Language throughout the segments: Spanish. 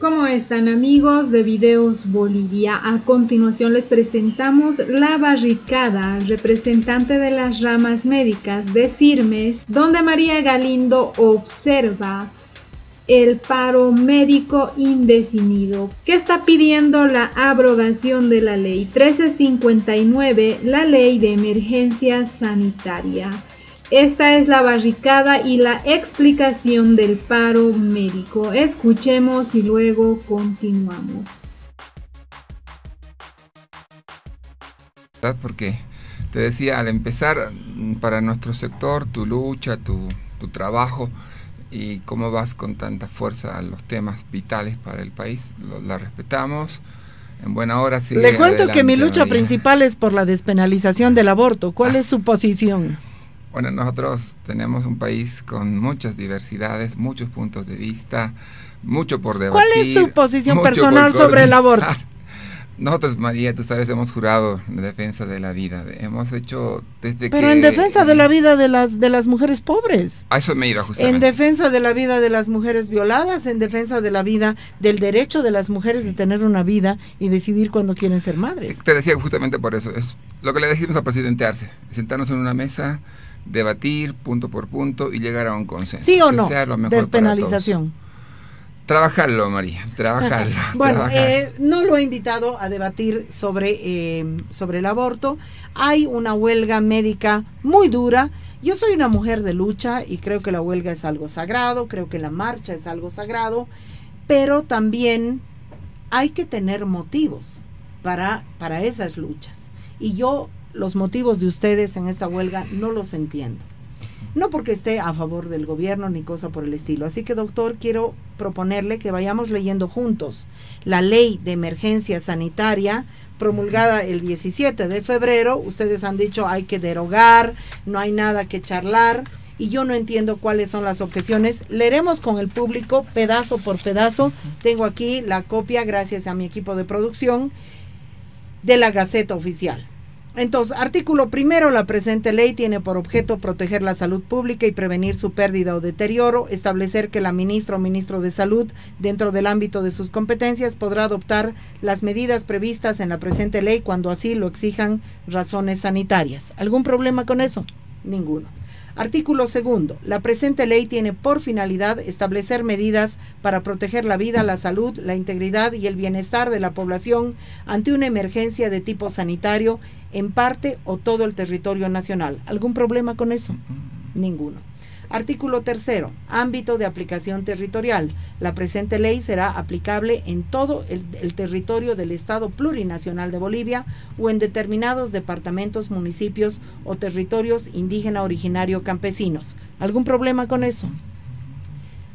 ¿Cómo están amigos de Videos Bolivia? A continuación les presentamos La Barricada, representante de las ramas médicas de Sirmes, donde María Galindo observa el paro médico indefinido, que está pidiendo la abrogación de la ley 1359, la ley de emergencia sanitaria. Esta es la barricada y la explicación del paro médico. Escuchemos y luego continuamos. Porque te decía, al empezar, para nuestro sector, tu lucha, tu, trabajo y cómo vas con tanta fuerza a los temas vitales para el país, la respetamos. En buena hora sí. Le cuento que mi lucha principal es por la despenalización del aborto. ¿Cuál ah. es su posición? Bueno, nosotros tenemos un país con muchas diversidades, muchos puntos de vista, mucho por debatir. ¿Cuál es su posición personal sobre el aborto? Nosotros, María, tú sabes, hemos jurado en defensa de la vida. Hemos hecho desde Pero en defensa de la vida de las de las mujeres pobres. A eso me iba justamente. En defensa de la vida de las mujeres violadas, en defensa de la vida, del derecho de las mujeres de tener una vida y decidir cuándo quieren ser madres. Te decía justamente por eso. Es lo que le decimos al presidente Arce. Sentarnos en una mesa debatir punto por punto y llegar a un consenso. ¿Sí o no? Despenalización. Trabajarlo, María, trabajarlo. bueno, eh, no lo he invitado a debatir sobre, eh, sobre el aborto. Hay una huelga médica muy dura. Yo soy una mujer de lucha y creo que la huelga es algo sagrado, creo que la marcha es algo sagrado, pero también hay que tener motivos para, para esas luchas. Y yo los motivos de ustedes en esta huelga no los entiendo. No porque esté a favor del gobierno ni cosa por el estilo. Así que, doctor, quiero proponerle que vayamos leyendo juntos la ley de emergencia sanitaria promulgada el 17 de febrero. Ustedes han dicho hay que derogar, no hay nada que charlar y yo no entiendo cuáles son las objeciones. Leeremos con el público pedazo por pedazo. Tengo aquí la copia, gracias a mi equipo de producción, de la Gaceta Oficial. Entonces, artículo primero, la presente ley tiene por objeto proteger la salud pública y prevenir su pérdida o deterioro, establecer que la ministra o ministro de Salud, dentro del ámbito de sus competencias, podrá adoptar las medidas previstas en la presente ley cuando así lo exijan razones sanitarias. ¿Algún problema con eso? Ninguno. Artículo segundo. La presente ley tiene por finalidad establecer medidas para proteger la vida, la salud, la integridad y el bienestar de la población ante una emergencia de tipo sanitario en parte o todo el territorio nacional. ¿Algún problema con eso? Ninguno. Artículo tercero, ámbito de aplicación territorial. La presente ley será aplicable en todo el, el, territorio del Estado plurinacional de Bolivia o en determinados departamentos, municipios o territorios indígena originario campesinos. ¿Algún problema con eso?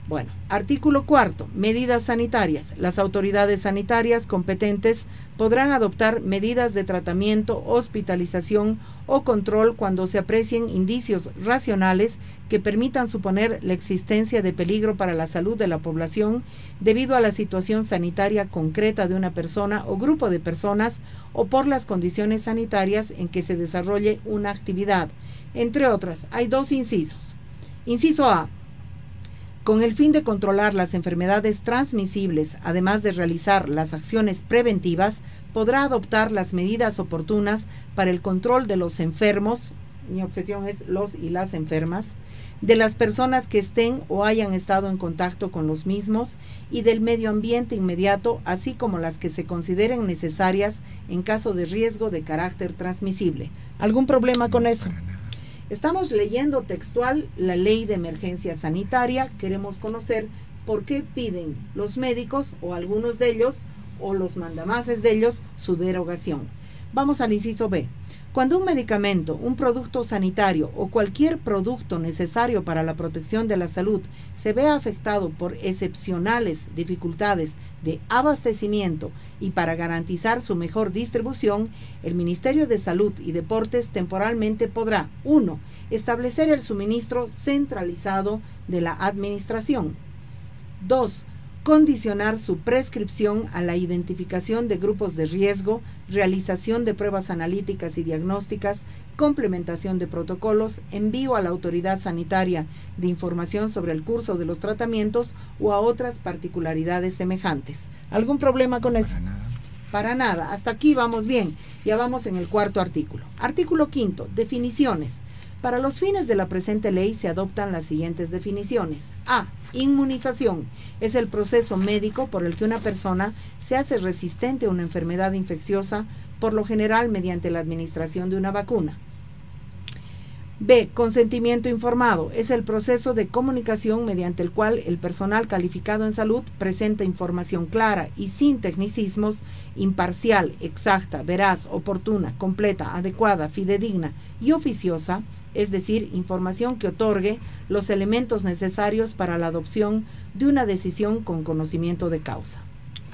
Bueno, artículo cuarto, medidas sanitarias. Las autoridades sanitarias competentes podrán adoptar medidas de tratamiento, hospitalización o control cuando se aprecien indicios racionales que permitan suponer la existencia de peligro para la salud de la población debido a la situación sanitaria concreta de una persona o grupo de personas o por las condiciones sanitarias en que se desarrolle una actividad. Entre otras, hay dos incisos. Inciso A con el fin de controlar las enfermedades transmisibles, además de realizar las acciones preventivas, podrá adoptar las medidas oportunas para el control de los enfermos, mi objeción es los y las enfermas, de las personas que estén o hayan estado en contacto con los mismos y del medio ambiente inmediato, así como las que se consideren necesarias en caso de riesgo de carácter transmisible. ¿Algún problema con eso? Estamos leyendo textual la ley de emergencia sanitaria. Queremos conocer por qué piden los médicos o algunos de ellos o los mandamases de ellos su derogación. Vamos al inciso B. Cuando un medicamento, un producto sanitario o cualquier producto necesario para la protección de la salud se vea afectado por excepcionales dificultades de abastecimiento y para garantizar su mejor distribución, el Ministerio de Salud y Deportes temporalmente podrá 1. establecer el suministro centralizado de la administración. 2 condicionar su prescripción a la identificación de grupos de riesgo, realización de pruebas analíticas y diagnósticas complementación de protocolos, envío a la autoridad sanitaria de información sobre el curso de los tratamientos o a otras particularidades semejantes. ¿Algún problema con eso? Para nada. Para nada. Hasta aquí vamos bien. Ya vamos en el cuarto artículo. Artículo quinto. Definiciones. Para los fines de la presente ley se adoptan las siguientes definiciones. A. Inmunización. Es el proceso médico por el que una persona se hace resistente a una enfermedad infecciosa, por lo general mediante la administración de una vacuna. B. Consentimiento informado. Es el proceso de comunicación mediante el cual el personal calificado en salud presenta información clara y sin tecnicismos, imparcial, exacta, veraz, oportuna, completa, adecuada, fidedigna y oficiosa, es decir, información que otorgue los elementos necesarios para la adopción de una decisión con conocimiento de causa.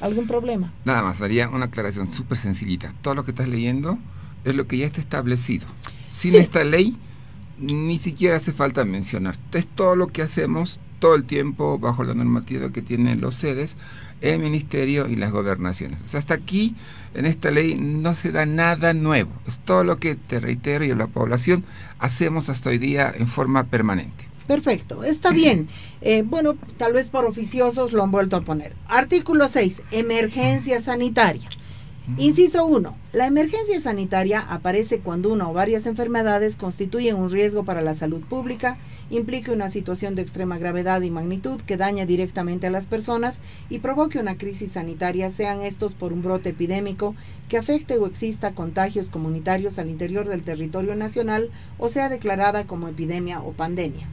¿Algún problema? Nada más, haría una aclaración súper sencillita. Todo lo que estás leyendo es lo que ya está establecido. Sin Sí. esta ley, ni siquiera hace falta mencionar. Es todo lo que hacemos todo el tiempo bajo la normativa que tienen los sedes, el ministerio y las gobernaciones. O sea, hasta aquí, en esta ley, no se da nada nuevo. Es todo lo que, te reitero, y a la población hacemos hasta hoy día en forma permanente. Perfecto, está bien. Eh, bueno, tal vez por oficiosos lo han vuelto a poner. Artículo 6, emergencia sanitaria. Inciso 1. La emergencia sanitaria aparece cuando una o varias enfermedades constituyen un riesgo para la salud pública, implique una situación de extrema gravedad y magnitud que daña directamente a las personas y provoque una crisis sanitaria, sean estos por un brote epidémico que afecte o exista contagios comunitarios al interior del territorio nacional o sea declarada como epidemia o pandemia.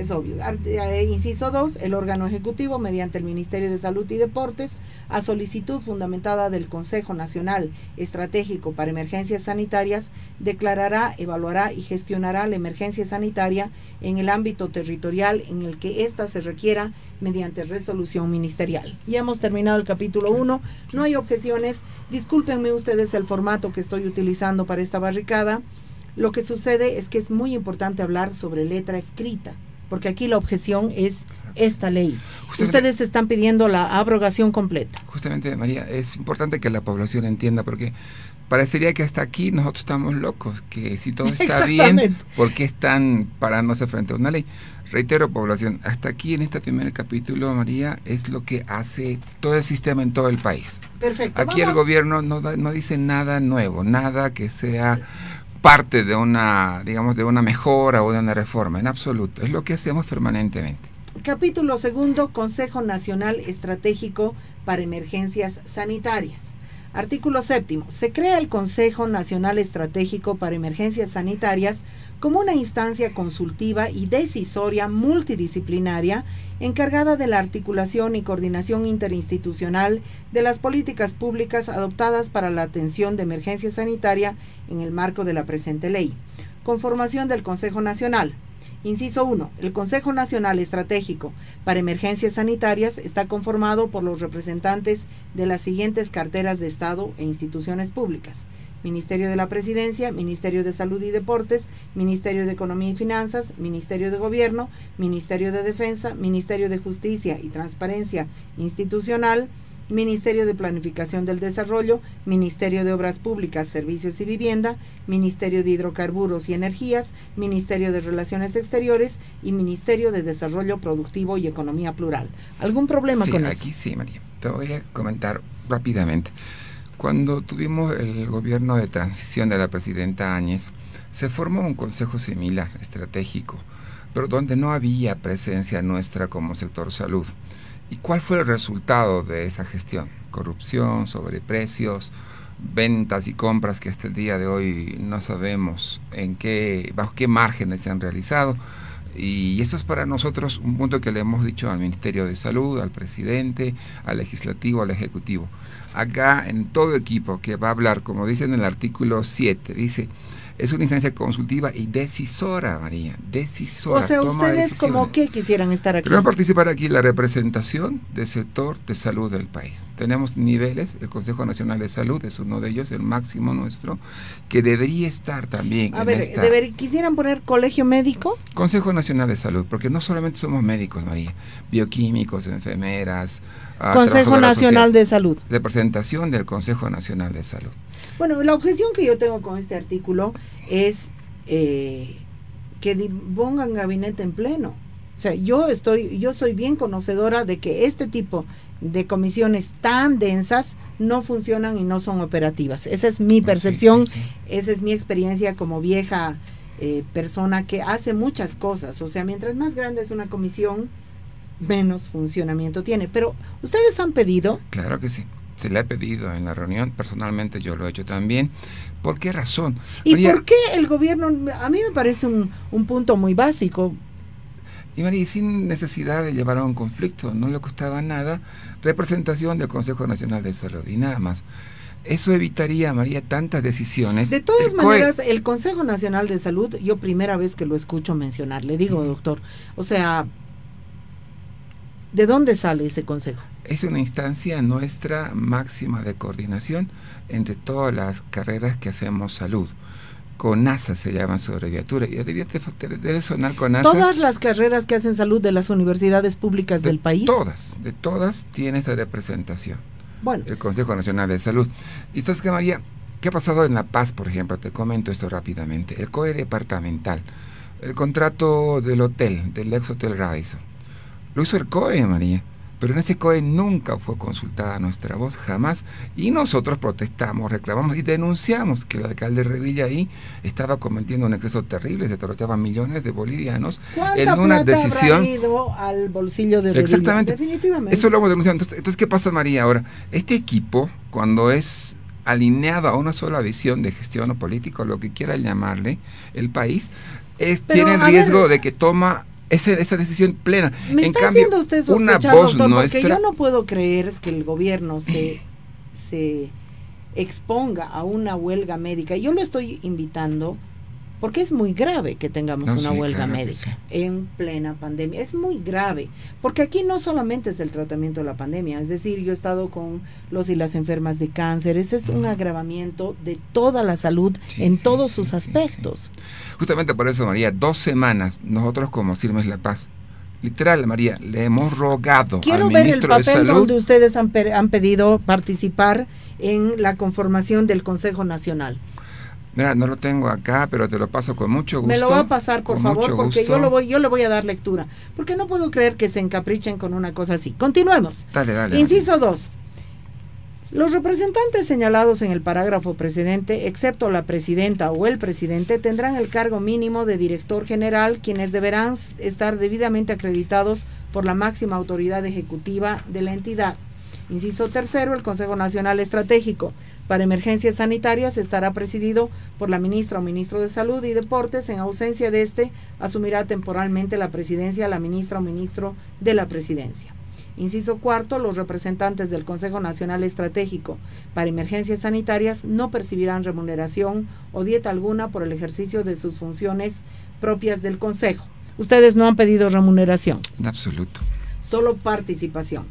Es obvio. Eh, inciso 2. El órgano ejecutivo, mediante el Ministerio de Salud y Deportes, a solicitud fundamentada del Consejo Nacional Estratégico para Emergencias Sanitarias, declarará, evaluará y gestionará la emergencia sanitaria en el ámbito territorial en el que ésta se requiera mediante resolución ministerial. Ya hemos terminado el capítulo 1. No hay objeciones. Discúlpenme ustedes el formato que estoy utilizando para esta barricada. Lo que sucede es que es muy importante hablar sobre letra escrita, porque aquí la objeción es esta ley. Justamente- Ustedes están pidiendo la abrogación completa. Justamente, María, es importante que la población entienda porque parecería que hasta aquí nosotros estamos locos, que si todo está bien. ¿por qué están parándose frente a una ley? Reitero, población, hasta aquí en este primer capítulo, María, es lo que hace todo el sistema en todo el país. Perfecto. Aquí el vamos. gobierno no, no dice nada nuevo, nada que sea parte de una, digamos, de una mejora o de una reforma, en absoluto. Es lo que hacemos permanentemente. Capítulo segundo, Consejo Nacional Estratégico para Emergencias Sanitarias. Artículo séptimo. Se crea el Consejo Nacional Estratégico para Emergencias Sanitarias como una instancia consultiva y decisoria multidisciplinaria encargada de la articulación y coordinación interinstitucional de las políticas públicas adoptadas para la atención de emergencia sanitaria en el marco de la presente ley. Conformación del Consejo Nacional. Inciso 1. El Consejo Nacional Estratégico para Emergencias Sanitarias está conformado por los representantes de las siguientes carteras de Estado e instituciones públicas. Ministerio de la Presidencia, Ministerio de Salud y Deportes, Ministerio de Economía y Finanzas, Ministerio de Gobierno, Ministerio de Defensa, Ministerio de Justicia y Transparencia Institucional, Ministerio de Planificación del Desarrollo, Ministerio de Obras Públicas, Servicios y Vivienda, Ministerio de Hidrocarburos y Energías, Ministerio de Relaciones Exteriores y Ministerio de Desarrollo Productivo y Economía Plural. ¿Algún problema Sí, con aquí eso? sí, María. Te voy a comentar rápidamente. Cuando tuvimos el gobierno de transición de la presidenta Áñez, se formó un consejo similar, estratégico, pero donde no había presencia nuestra como sector salud. ¿Y cuál fue el resultado de esa gestión? Corrupción, sobreprecios, ventas y compras que hasta el día de hoy no sabemos en qué, bajo qué márgenes se han realizado. Y eso es para nosotros un punto que le hemos dicho al Ministerio de Salud, al presidente, al legislativo, al ejecutivo. Acá en todo equipo que va a hablar, como dice en el artículo 7, dice, es una instancia consultiva y decisora, María, decisora. O sea, toma ustedes como que quisieran estar aquí. A participar aquí la representación del sector de salud del país. Tenemos niveles, el Consejo Nacional de Salud es uno de ellos, el máximo nuestro, que debería estar también A en ver, esta... deber- ¿quisieran poner colegio médico? Consejo Nacional de Salud, porque no solamente somos médicos, María, bioquímicos, enfermeras, ah, Consejo Nacional social. de Salud. representación del Consejo Nacional de Salud. Bueno, la objeción que yo tengo con este artículo es eh, que pongan gabinete en pleno. O sea, yo estoy, yo soy bien conocedora de que este tipo de comisiones tan densas no funcionan y no son operativas. Esa es mi percepción, esa es mi experiencia como vieja eh, persona que hace muchas cosas. O sea, mientras más grande es una comisión, menos funcionamiento tiene. Pero ustedes han pedido. Claro que sí. Se le ha pedido en la reunión, personalmente yo lo he hecho también. ¿Por qué razón? ¿Y por qué el gobierno? A mí me parece un, un punto muy básico. Y María, sin necesidad de llevar a un conflicto, no le costaba nada representación del Consejo Nacional de Salud y nada más. Eso evitaría, María, tantas decisiones. De todas maneras, el Consejo Nacional de Salud, yo primera vez que lo escucho mencionar, le digo, doctor, o sea, ¿de dónde sale ese consejo? Es una instancia nuestra máxima de coordinación entre todas las carreras que hacemos salud. CONASA se llama su abreviatura y debe, debe sonar CONASA. Todas las carreras que hacen salud de las universidades públicas del país. Todas, de todas tiene esa representación. Bueno. El Consejo Nacional de Salud. Y sabes que María, ¿qué ha pasado en La Paz, por ejemplo? Te comento esto rápidamente. El COE departamental, el contrato del hotel, del ex Hotel Radisson. Lo hizo el COE, María. Pero en ese COE nunca fue consultada nuestra voz, jamás. Y nosotros protestamos, reclamamos y denunciamos que el alcalde Revilla ahí estaba cometiendo un exceso terrible, se trataban millones de bolivianos en una decisión. ido al bolsillo de Revilla? Exactamente. Definitivamente. Eso lo hemos denunciado. Entonces, entonces, ¿qué pasa, María? Ahora, este equipo, cuando es alineado a una sola visión de gestión o político, lo que quiera llamarle, el país, es, tiene el riesgo de que toma esa decisión plena. Me está haciendo usted sospechar, doctor, porque yo no puedo creer que el gobierno se, se exponga a una huelga médica. Yo lo estoy invitando porque es muy grave que tengamos una huelga médica en plena pandemia. Es muy grave, porque aquí no solamente es el tratamiento de la pandemia, es decir, yo he estado con los y las enfermas de cáncer, ese es un agravamiento de toda la salud en todos sus aspectos. Justamente por eso, María, dos semanas nosotros como Sirmes La Paz literal, María, le hemos rogado Quiero ver el papel donde ustedes han, han, pedido participar en la conformación del Consejo Nacional. Mira, no lo tengo acá, pero te lo paso con mucho gusto. Me lo va a pasar, por favor, porque yo lo voy, yo le voy a dar lectura. Porque no puedo creer que se encaprichen con una cosa así. Continuemos. Dale, dale. Inciso 2. Los representantes señalados en el parágrafo precedente, excepto la presidenta o el presidente, tendrán el cargo mínimo de director general, quienes deberán estar debidamente acreditados por la máxima autoridad ejecutiva de la entidad. Inciso tercero, el Consejo Nacional Estratégico para emergencias sanitarias estará presidido por la ministra o ministro de Salud y Deportes. En ausencia de este, asumirá temporalmente la presidencia la ministra o ministro de la presidencia. Inciso cuarto, los representantes del Consejo Nacional Estratégico para Emergencias Sanitarias no percibirán remuneración o dieta alguna por el ejercicio de sus funciones propias del Consejo. Ustedes no han pedido remuneración. En absoluto. Solo participación.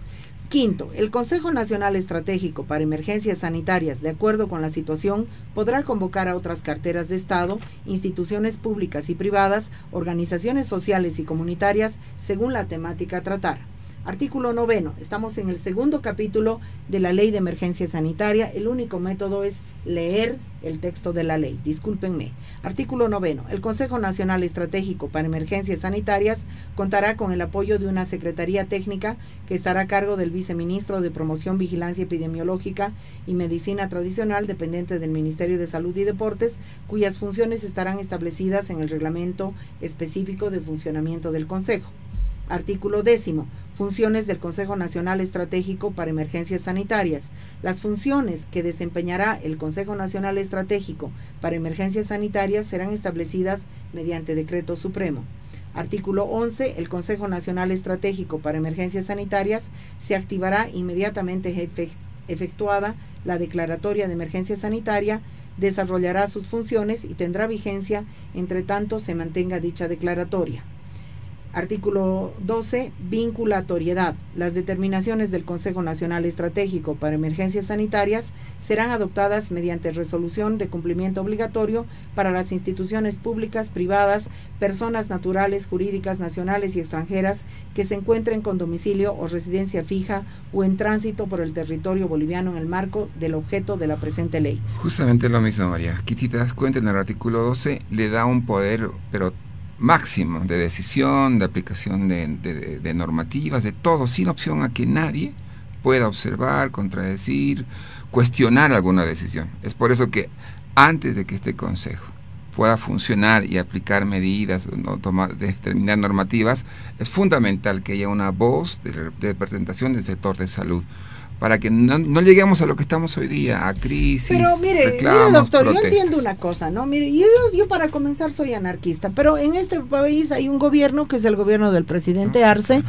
Quinto, el Consejo Nacional Estratégico para Emergencias Sanitarias, de acuerdo con la situación, podrá convocar a otras carteras de Estado, instituciones públicas y privadas, organizaciones sociales y comunitarias, según la temática a tratar. Artículo noveno. Estamos en el segundo capítulo de la Ley de Emergencia Sanitaria. El único método es leer el texto de la ley. Discúlpenme. Artículo noveno. El Consejo Nacional Estratégico para Emergencias Sanitarias contará con el apoyo de una Secretaría Técnica que estará a cargo del Viceministro de Promoción, Vigilancia Epidemiológica y Medicina Tradicional, dependiente del Ministerio de Salud y Deportes, cuyas funciones estarán establecidas en el reglamento específico de funcionamiento del Consejo. Artículo décimo. Funciones del Consejo Nacional Estratégico para Emergencias Sanitarias. Las funciones que desempeñará el Consejo Nacional Estratégico para Emergencias Sanitarias serán establecidas mediante decreto supremo. Artículo 11. El Consejo Nacional Estratégico para Emergencias Sanitarias se activará inmediatamente efectuada la declaratoria de emergencia sanitaria, desarrollará sus funciones y tendrá vigencia entre tanto se mantenga dicha declaratoria. Artículo 12, vinculatoriedad. Las determinaciones del Consejo Nacional Estratégico para Emergencias Sanitarias serán adoptadas mediante resolución de cumplimiento obligatorio para las instituciones públicas, privadas, personas naturales, jurídicas, nacionales y extranjeras que se encuentren con domicilio o residencia fija o en tránsito por el territorio boliviano en el marco del objeto de la presente ley. Justamente lo mismo, María. Aquí si te das cuenta en el artículo 12 le da un poder, pero máximo de decisión, de aplicación de, normativas, de todo, sin opción a que nadie pueda observar, contradecir, cuestionar alguna decisión. Es por eso que antes de que este Consejo pueda funcionar y aplicar medidas, o tomar, determinar normativas, es fundamental que haya una voz de representación del sector de salud para que no, lleguemos a lo que estamos hoy día, a crisis. Pero mire, mire doctor, yo entiendo una cosa, ¿no? Mire, yo, yo para comenzar soy anarquista, pero en este país hay un gobierno que es el gobierno del presidente Arce,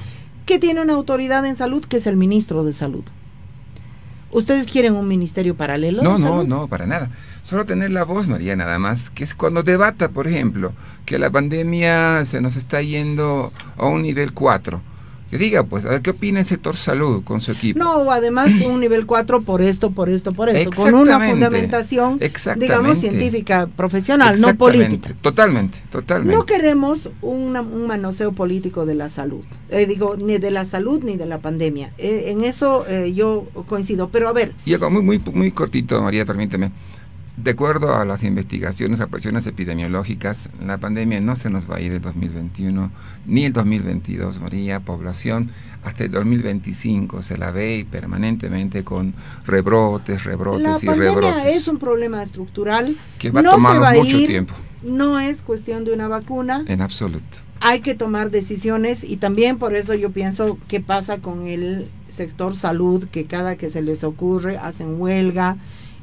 que tiene una autoridad en salud que es el ministro de salud. ¿Ustedes quieren un ministerio paralelo? No, no, no, para nada. Solo tener la voz, María, nada más, que es cuando debata, por ejemplo, que la pandemia se nos está yendo a un nivel 4 que diga, pues, a ver qué opina el sector salud con su equipo. No, además un nivel 4 por esto, por esto, por esto, con una fundamentación, digamos, científica, profesional, no política. Totalmente, totalmente. No queremos un manoseo político de la salud, eh, digo, ni de la salud ni de la pandemia. Eh, en eso eh, yo coincido, pero a ver. Y algo muy, muy, muy cortito, María, permíteme. De acuerdo a las investigaciones, a presiones epidemiológicas, la pandemia no se nos va a ir el 2021 ni el 2022, María. Población hasta el 2025 se la ve permanentemente con rebrotes, rebrotes y rebrotes. La es un problema estructural que va a tomar mucho tiempo. No es cuestión de una vacuna. En absoluto. Hay que tomar decisiones y también por eso yo pienso qué pasa con el sector salud, que cada que se les ocurre hacen huelga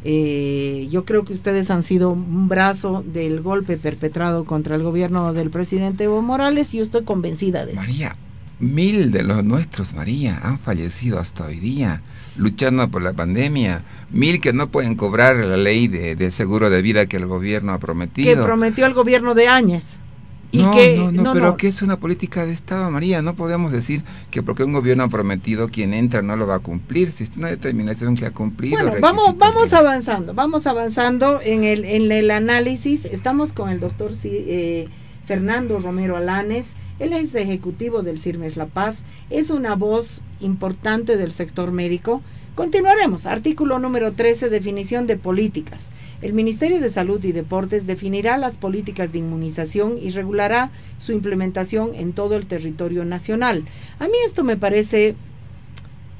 eh, yo creo que ustedes han sido un brazo del golpe perpetrado contra el gobierno del presidente Evo Morales y yo estoy convencida de eso. María, mil de los nuestros, María, han fallecido hasta hoy día luchando por la pandemia, mil que no pueden cobrar la ley de, del seguro de vida que el gobierno ha prometido. Que prometió el gobierno de Áñez no, que, no, no, pero que es una política de Estado, María. No podemos decir que porque un gobierno ha prometido quien entra no lo va a cumplir. Si es una determinación que ha cumplido. Bueno, vamos, vamos avanzando, vamos avanzando en el, en el análisis. Estamos con el doctor eh, Fernando Romero Alanes. Él es ejecutivo del CIRMES La Paz. Es una voz importante del sector médico. Continuaremos. Artículo número 13, definición de políticas. El Ministerio de Salud y Deportes definirá las políticas de inmunización y regulará su implementación en todo el territorio nacional. A mí esto me parece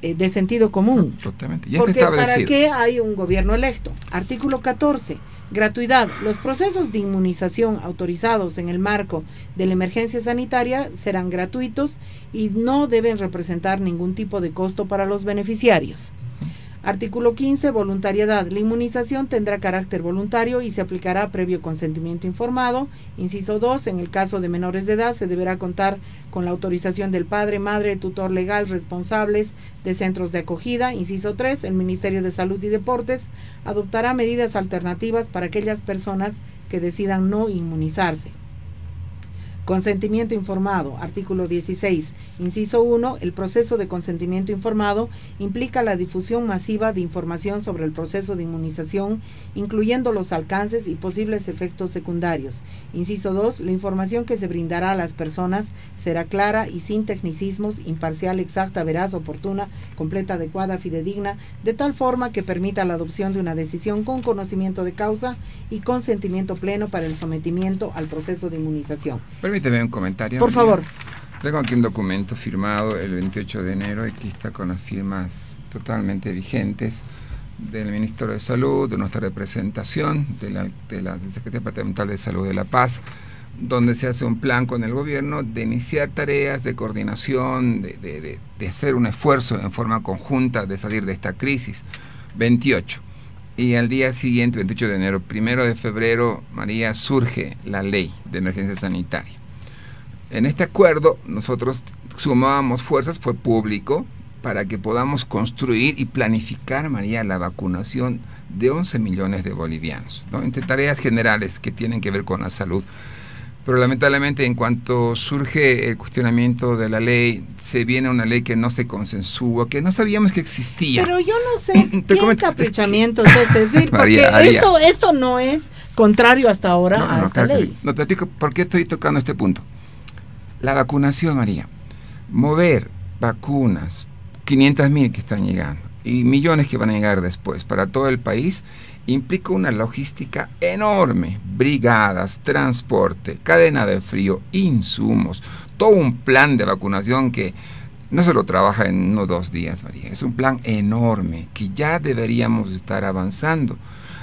eh, de sentido común. Totalmente. porque ¿para qué hay un gobierno electo? Artículo 14. Gratuidad. Los procesos de inmunización autorizados en el marco de la emergencia sanitaria serán gratuitos y no deben representar ningún tipo de costo para los beneficiarios. Artículo 15. Voluntariedad. La inmunización tendrá carácter voluntario y se aplicará previo consentimiento informado. Inciso 2. En el caso de menores de edad se deberá contar con la autorización del padre, madre, tutor legal, responsables de centros de acogida. Inciso 3. El Ministerio de Salud y Deportes adoptará medidas alternativas para aquellas personas que decidan no inmunizarse. Consentimiento informado. Artículo 16. Inciso 1. El proceso de consentimiento informado implica la difusión masiva de información sobre el proceso de inmunización, incluyendo los alcances y posibles efectos secundarios. Inciso 2. La información que se brindará a las personas será clara y sin tecnicismos, imparcial, exacta, veraz, oportuna, completa, adecuada, fidedigna, de tal forma que permita la adopción de una decisión con conocimiento de causa y consentimiento pleno para el sometimiento al proceso de inmunización. Permíteme un comentario. Por favor. Tengo aquí un documento firmado el 28 de enero, aquí está con las firmas totalmente vigentes del Ministro de Salud, de nuestra representación, de la, de la del Secretario Departamental de Salud de La Paz, donde se hace un plan con el gobierno de iniciar tareas de coordinación, de, de, de, hacer un esfuerzo en forma conjunta de salir de esta crisis. 28. Y al día siguiente, 28 de enero, primero de febrero, María, surge la ley de emergencia sanitaria. En este acuerdo nosotros sumábamos fuerzas, fue público, para que podamos construir y planificar, María, la vacunación de 11 millones de bolivianos, entre tareas generales que tienen que ver con la salud. Pero lamentablemente en cuanto surge el cuestionamiento de la ley, se viene una ley que no se consensúa, que no sabíamos que existía. Pero yo no sé qué encaprichamiento es este, es decir, porque esto, esto no es contrario hasta ahora a esta ley. No te explico por qué estoy tocando este punto. La vacunación, María. Mover vacunas, 500 mil que están llegando y millones que van a llegar después para todo el país, implica una logística enorme, brigadas, transporte, cadena de frío, insumos, todo un plan de vacunación que no se lo trabaja en uno o dos días, María, es un plan enorme que ya deberíamos estar avanzando.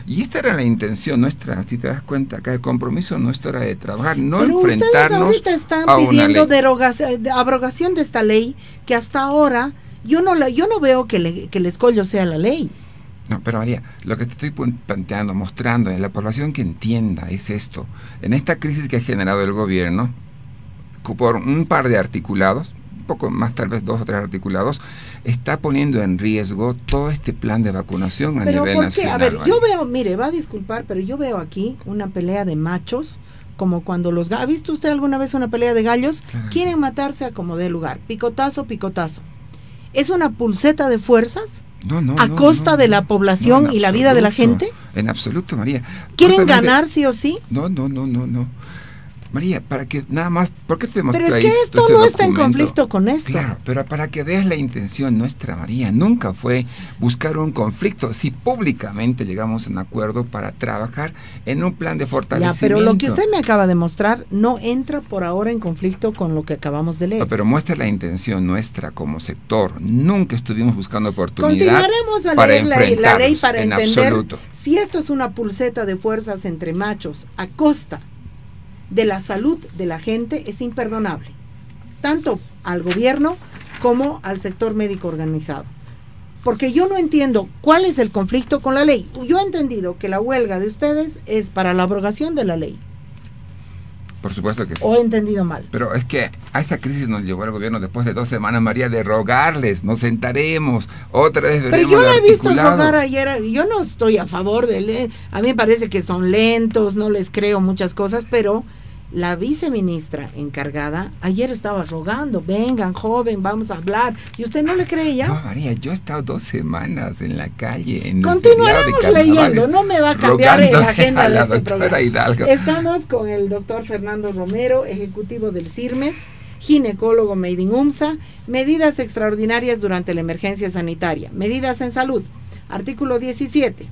Y esta era la intención nuestra, si te das cuenta, que el compromiso nuestro era de trabajar, no Pero enfrentarnos ustedes ahorita están pidiendo derogación, de abrogación de esta ley que hasta ahora yo no la, yo no veo que, le, que el escollo sea la ley. No, pero María, lo que te estoy planteando, mostrando en la población que entienda es esto. En esta crisis que ha generado el gobierno, por un par de articulados, poco más tal vez dos o tres articulados, está poniendo en riesgo todo este plan de vacunación a nivel ¿por qué? A ver, yo veo, mire, va a disculpar, pero yo veo aquí una pelea de machos como cuando los ¿Ha visto usted alguna vez una pelea de gallos? Quieren matarse a como dé lugar. Picotazo, picotazo. ¿Es una pulseta de fuerzas? a costa de la población y la vida de la gente? En absoluto, María. ¿Quieren ganar sí o sí? No, no, no, no, no. María, para que nada más, ¿por qué tenemos Pero es que esto este no está en conflicto con esto. Claro, pero para que veas la intención nuestra, María, nunca fue buscar un conflicto. Si públicamente llegamos a un acuerdo para trabajar en un plan de fortalecimiento. Ya, pero lo que usted me acaba de mostrar no entra por ahora en conflicto con lo que acabamos de leer. pero muestra la intención nuestra como sector. Nunca estuvimos buscando oportunidad. Continuaremos a leer la, ley para entender si esto es una pulseta de fuerzas entre machos a costa de la salud de la gente es imperdonable, tanto al gobierno como al sector médico organizado. Porque yo no entiendo cuál es el conflicto con la ley. Yo he entendido que la huelga de ustedes es para la abrogación de la ley. Por supuesto que sí. ¿O he entendido mal? Pero es que a esa crisis nos llevó el gobierno después de dos semanas, María, de rogarles, nos sentaremos, otra vez Pero yo la he visto rogar ayer, yo no estoy a favor de... A mí me parece que son lentos, no les creo muchas cosas, pero la viceministra encargada ayer estaba rogando, vengan joven, vamos a hablar. ¿Y usted no le creía? No, María, yo he estado dos semanas en la calle. En Continuaremos leyendo, no me va a cambiar la agenda de este programa. Estamos con el doctor Fernando Romero, ejecutivo del CIRMES ginecólogo Made in UMSA, medidas extraordinarias durante la emergencia sanitaria, medidas en salud. Artículo 17.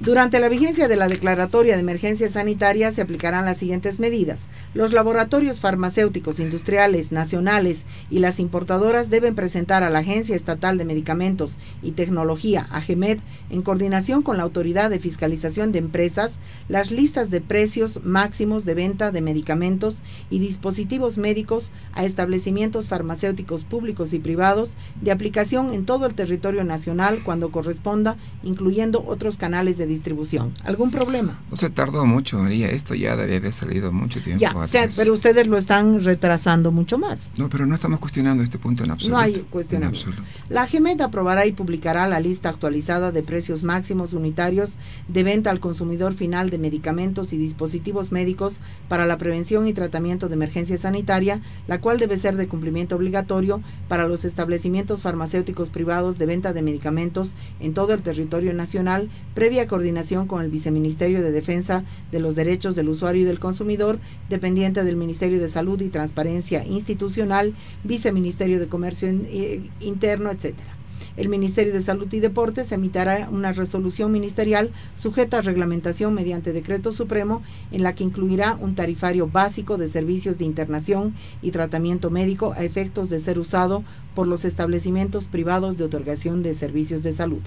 Durante la vigencia de la declaratoria de emergencia sanitaria se aplicarán las siguientes medidas. Los laboratorios farmacéuticos industriales nacionales y las importadoras deben presentar a la Agencia Estatal de Medicamentos y Tecnología, AGEMED, en coordinación con la Autoridad de Fiscalización de Empresas, las listas de precios máximos de venta de medicamentos y dispositivos médicos a establecimientos farmacéuticos públicos y privados de aplicación en todo el territorio nacional cuando corresponda, incluyendo otros canales de distribución. ¿Algún problema? No se tardó mucho, María. Esto ya debe haber salido mucho tiempo. Ya, pero ustedes lo están retrasando mucho más. No, pero no estamos cuestionando este punto en absoluto. No hay cuestionamiento. La GEMED aprobará y publicará la lista actualizada de precios máximos unitarios de venta al consumidor final de medicamentos y dispositivos médicos para la prevención y tratamiento de emergencia sanitaria, la cual debe ser de cumplimiento obligatorio para los establecimientos farmacéuticos privados de venta de medicamentos en todo el territorio nacional, previa coordinación con el Viceministerio de Defensa de los Derechos del Usuario y del Consumidor, dependiente del Ministerio de Salud y Transparencia Institucional, Viceministerio de Comercio eh, Interno, etcétera. El Ministerio de Salud y Deportes emitirá una resolución ministerial sujeta a reglamentación mediante decreto supremo en la que incluirá un tarifario básico de servicios de internación y tratamiento médico a efectos de ser usado por los establecimientos privados de otorgación de servicios de salud.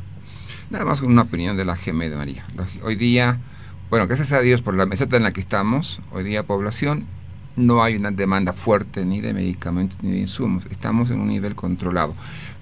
Nada más una opinión de la GM de María. Hoy día, bueno, gracias a Dios por la meseta en la que estamos, hoy día población, no hay una demanda fuerte ni de medicamentos ni de insumos. Estamos en un nivel controlado.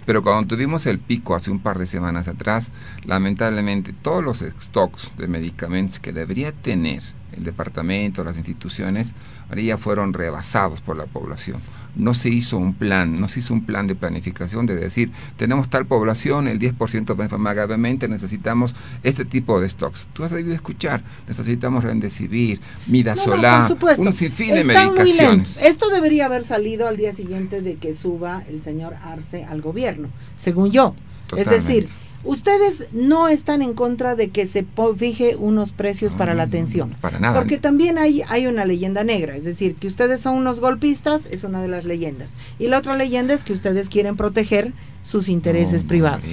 Pero cuando tuvimos el pico hace un par de semanas atrás, lamentablemente todos los stocks de medicamentos que debería tener el departamento, las instituciones, María, fueron rebasados por la población. No se hizo un plan, no se hizo un plan de planificación de decir, tenemos tal población, el 10% va a enfermar gravemente, necesitamos este tipo de stocks. Tú has debido escuchar, necesitamos rendecibir, midazolam, un sinfín de medicaciones. Esto debería haber salido al día siguiente de que suba el señor Arce al gobierno, según yo. Es decir, Ustedes no están en contra de que se fije unos precios para la atención. Para nada. Porque también hay, hay una leyenda negra, es decir, que ustedes son unos golpistas, es una de las leyendas. Y la otra leyenda es que ustedes quieren proteger sus intereses privados.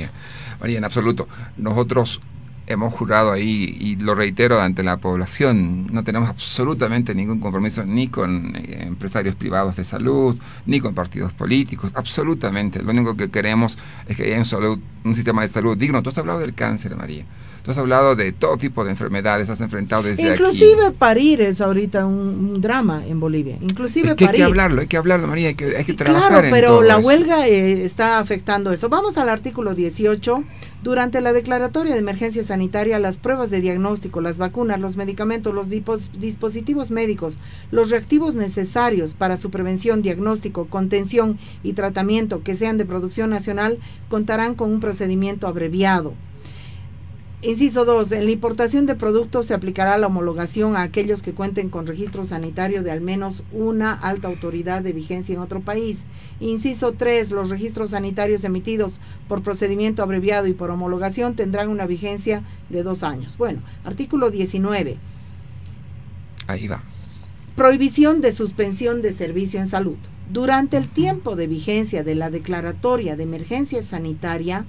María, en absoluto. Nosotros hemos jurado ahí, y lo reitero ante la población, no tenemos absolutamente ningún compromiso ni con eh, empresarios privados de salud, ni con partidos políticos, absolutamente. Lo único que queremos es que haya un, un sistema de salud digno. Tú has hablado del cáncer, María. Tú has hablado de todo tipo de enfermedades, has enfrentado desde Inclusive parir es ahorita un, drama en Bolivia. Inclusive parir. Hay que hablarlo, hay que hablarlo, María, hay que, hay que trabajar Claro, pero la huelga eh, está afectando eso. Vamos al artículo 18 durante la declaratoria de emergencia sanitaria, las pruebas de diagnóstico, las vacunas, los medicamentos, los dispositivos médicos, los reactivos necesarios para su prevención, diagnóstico, contención y tratamiento que sean de producción nacional contarán con un procedimiento abreviado Inciso 2. En la importación de productos se aplicará la homologación a aquellos que cuenten con registro sanitario de al menos una alta autoridad de vigencia en otro país. Inciso 3. Los registros sanitarios emitidos por procedimiento abreviado y por homologación tendrán una vigencia de dos años. Bueno, artículo 19. Ahí vamos. Prohibición de suspensión de servicio en salud. Durante el tiempo de vigencia de la declaratoria de emergencia sanitaria,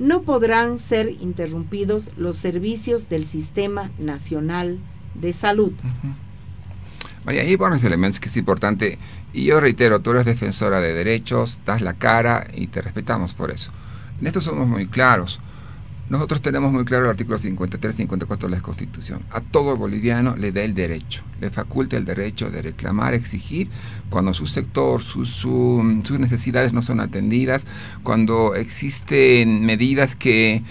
no podrán ser interrumpidos los servicios del Sistema Nacional de Salud. María, hay varios elementos que es importante, y yo reitero, tú eres defensora de derechos, das la cara y te respetamos por eso. En esto somos muy claros. Nosotros tenemos muy claro el artículo 53, 54 de la Constitución. A todo boliviano le da el derecho, le faculta el derecho de reclamar, exigir cuando su sector, sus necesidades no son atendidas, cuando existen medidas que,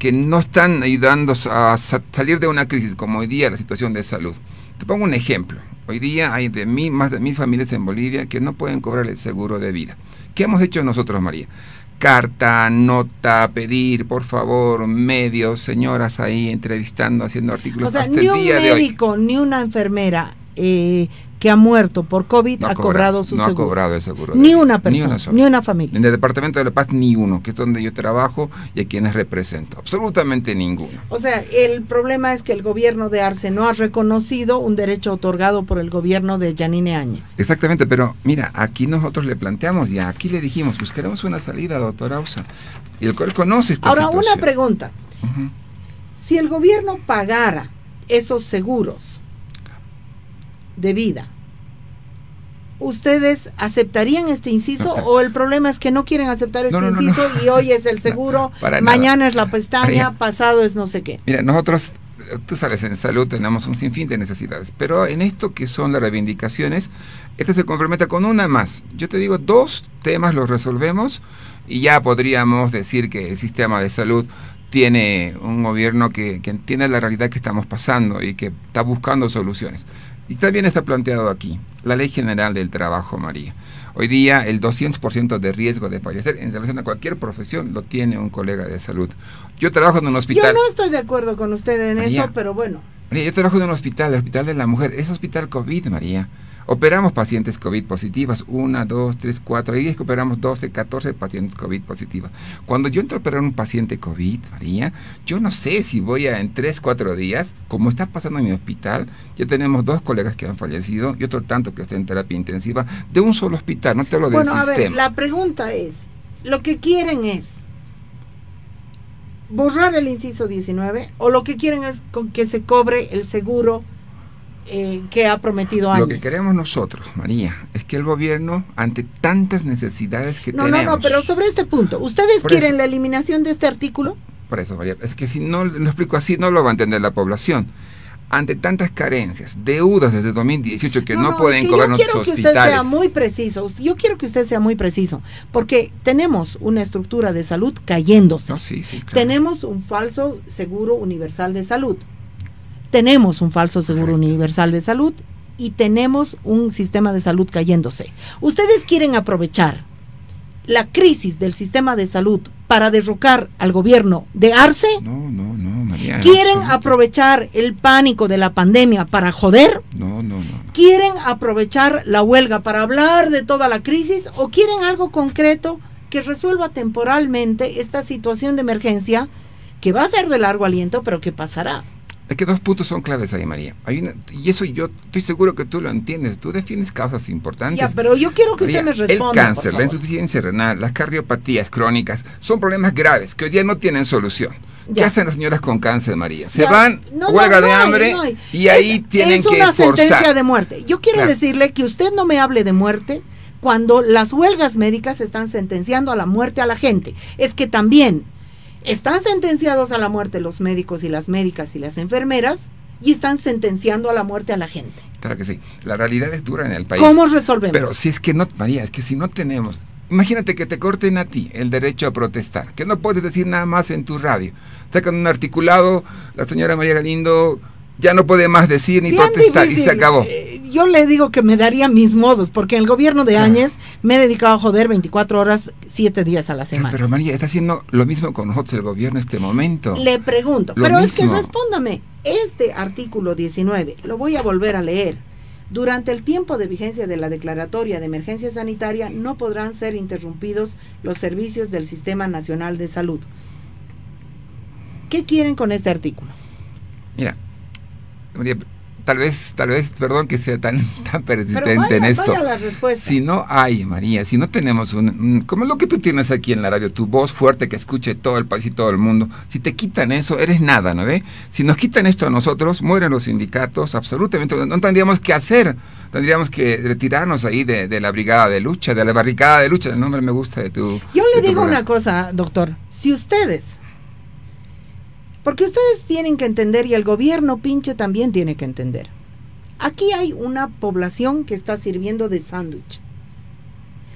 que no están ayudando a salir de una crisis, como hoy día la situación de salud. Te pongo un ejemplo. Hoy día hay de mil, más de mil familias en Bolivia que no pueden cobrar el seguro de vida. ¿Qué hemos hecho nosotros, María? Carta, nota, pedir, por favor, medios, señoras ahí entrevistando, haciendo artículos. O sea, ni un médico, ni una enfermera eh, que ha muerto por COVID ha, cobrado, su no seguro. ha cobrado el seguro. Ni una persona, ni una, familia. En el Departamento de la Paz ni uno, que es donde yo trabajo y a quienes represento. Absolutamente ninguno. O sea, el problema es que el gobierno de Arce no ha reconocido un derecho otorgado por el gobierno de Yanine Áñez. Exactamente, pero mira, aquí nosotros le planteamos ya, aquí le dijimos, pues queremos una salida, doctor Ausa. Y el cual conoce esta Ahora, una pregunta. Si el gobierno pagara esos seguros, de vida. ¿Ustedes aceptarían este inciso o el problema es que no quieren aceptar este inciso y hoy es el seguro, mañana es la pestaña, pasado es no sé qué? Mira, nosotros, tú sabes, en salud tenemos un sinfín de necesidades, pero en esto que son las reivindicaciones, este se compromete con una más. Yo te digo, dos temas los resolvemos y ya podríamos decir que el sistema de salud tiene un gobierno que, que entiende la realidad que estamos pasando y que está buscando soluciones. Y también está planteado aquí la Ley General del Trabajo, María. Hoy día el 200% de riesgo de fallecer en relación a cualquier profesión lo tiene un colega de salud. Yo trabajo en un hospital. Yo no estoy de acuerdo con usted en eso, pero bueno. María, yo trabajo en un hospital, el Hospital de la Mujer. Es hospital COVID, María. Operamos pacientes COVID positivas, una, dos, tres, cuatro, hay días que operamos 12, 14 pacientes COVID positivas. Cuando yo entro a operar un paciente COVID, María, yo no sé si voy a en tres, cuatro días, como está pasando en mi hospital, ya tenemos dos colegas que han fallecido y otro tanto que está en terapia intensiva, de un solo hospital, no te hablo del sistema. Bueno, a ver, la pregunta es, lo que quieren es borrar el inciso 19 o lo que quieren es que se cobre el seguro eh, que ha prometido antes. Lo que queremos nosotros, María, es que el gobierno, ante tantas necesidades que tenemos... No, no, no, pero sobre este punto, ¿ustedes quieren la eliminación de este artículo? Por eso, María, es que si no lo explico así, no lo va a entender la población. Ante tantas carencias, deudas desde 2018 que no, pueden cobrar Yo quiero que usted sea muy preciso. Yo quiero que usted sea muy preciso, porque tenemos una estructura de salud cayéndose. sí, sí, Tenemos un falso seguro universal de salud tenemos un falso seguro universal de salud y tenemos un sistema de salud cayéndose. Ustedes quieren aprovechar la crisis del sistema de salud para derrocar al gobierno de Arce? No, no, no, María. ¿Quieren aprovechar el pánico de la pandemia para joder? No, no, no. ¿Quieren aprovechar la huelga para hablar de toda la crisis o quieren algo concreto que resuelva temporalmente esta situación de emergencia que va a ser de largo aliento, pero que pasará? Es que dos puntos son claves ahí, María. Hay y eso yo estoy seguro que tú lo entiendes. Tú defines causas importantes. Ya, pero yo quiero que usted me responda. El cáncer, la insuficiencia renal, las cardiopatías crónicas son problemas graves que hoy día no tienen solución. ¿Qué hacen las señoras con cáncer, María? Se van, huelga de hambre y ahí tienen que Es una sentencia de muerte. Yo quiero decirle que usted no me hable de muerte cuando las huelgas médicas están sentenciando a la muerte a la gente. Es que también están sentenciados a la muerte los médicos y las médicas y las enfermeras y están sentenciando a la muerte a la gente. Claro que sí. La realidad es dura en el país. ¿Cómo resolvemos? Pero si es que no, María, es que si no tenemos... Imagínate que te corten a ti el derecho a protestar, que no puedes decir nada más en tu radio. Sacan un articulado, la señora María Galindo ya no puede más decir ni protestar y se acabó. Eh, yo le digo que me daría mis modos, porque en el gobierno de Áñez me he dedicado a joder 24 horas, 7 días a la semana. Pero, María, está haciendo lo mismo con nosotros el gobierno en este momento. Le pregunto, pero es que respóndame, este artículo 19, lo voy a volver a leer. Durante el tiempo de vigencia de la declaratoria de emergencia sanitaria no podrán ser interrumpidos los servicios del Sistema Nacional de Salud. ¿Qué quieren con este artículo? Mira, tal vez, tal vez, perdón que sea tan, tan persistente en esto. si no hay, María, si no tenemos un, como lo que tú tienes aquí en la radio, tu voz fuerte que escuche todo el país y todo el mundo, si te quitan eso, eres nada, ¿no ve? Si nos quitan esto a nosotros, mueren los sindicatos, absolutamente, no tendríamos que hacer, tendríamos que retirarnos ahí de, la brigada de lucha, de la barricada de lucha, el nombre me gusta de tu... Yo le digo una cosa, doctor, si ustedes porque ustedes tienen que entender y el gobierno pinche también tiene que entender. Aquí hay una población que está sirviendo de sándwich.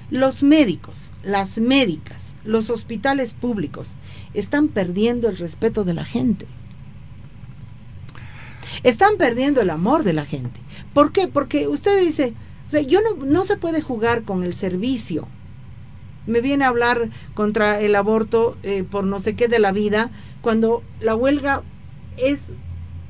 Los médicos, las médicas, los hospitales públicos están perdiendo el respeto de la gente. Están perdiendo el amor de la gente. ¿Por qué? Porque usted dice, o sea, yo no, se puede jugar con el servicio. Me viene a hablar contra el aborto eh, por no sé qué de la vida, cuando la huelga es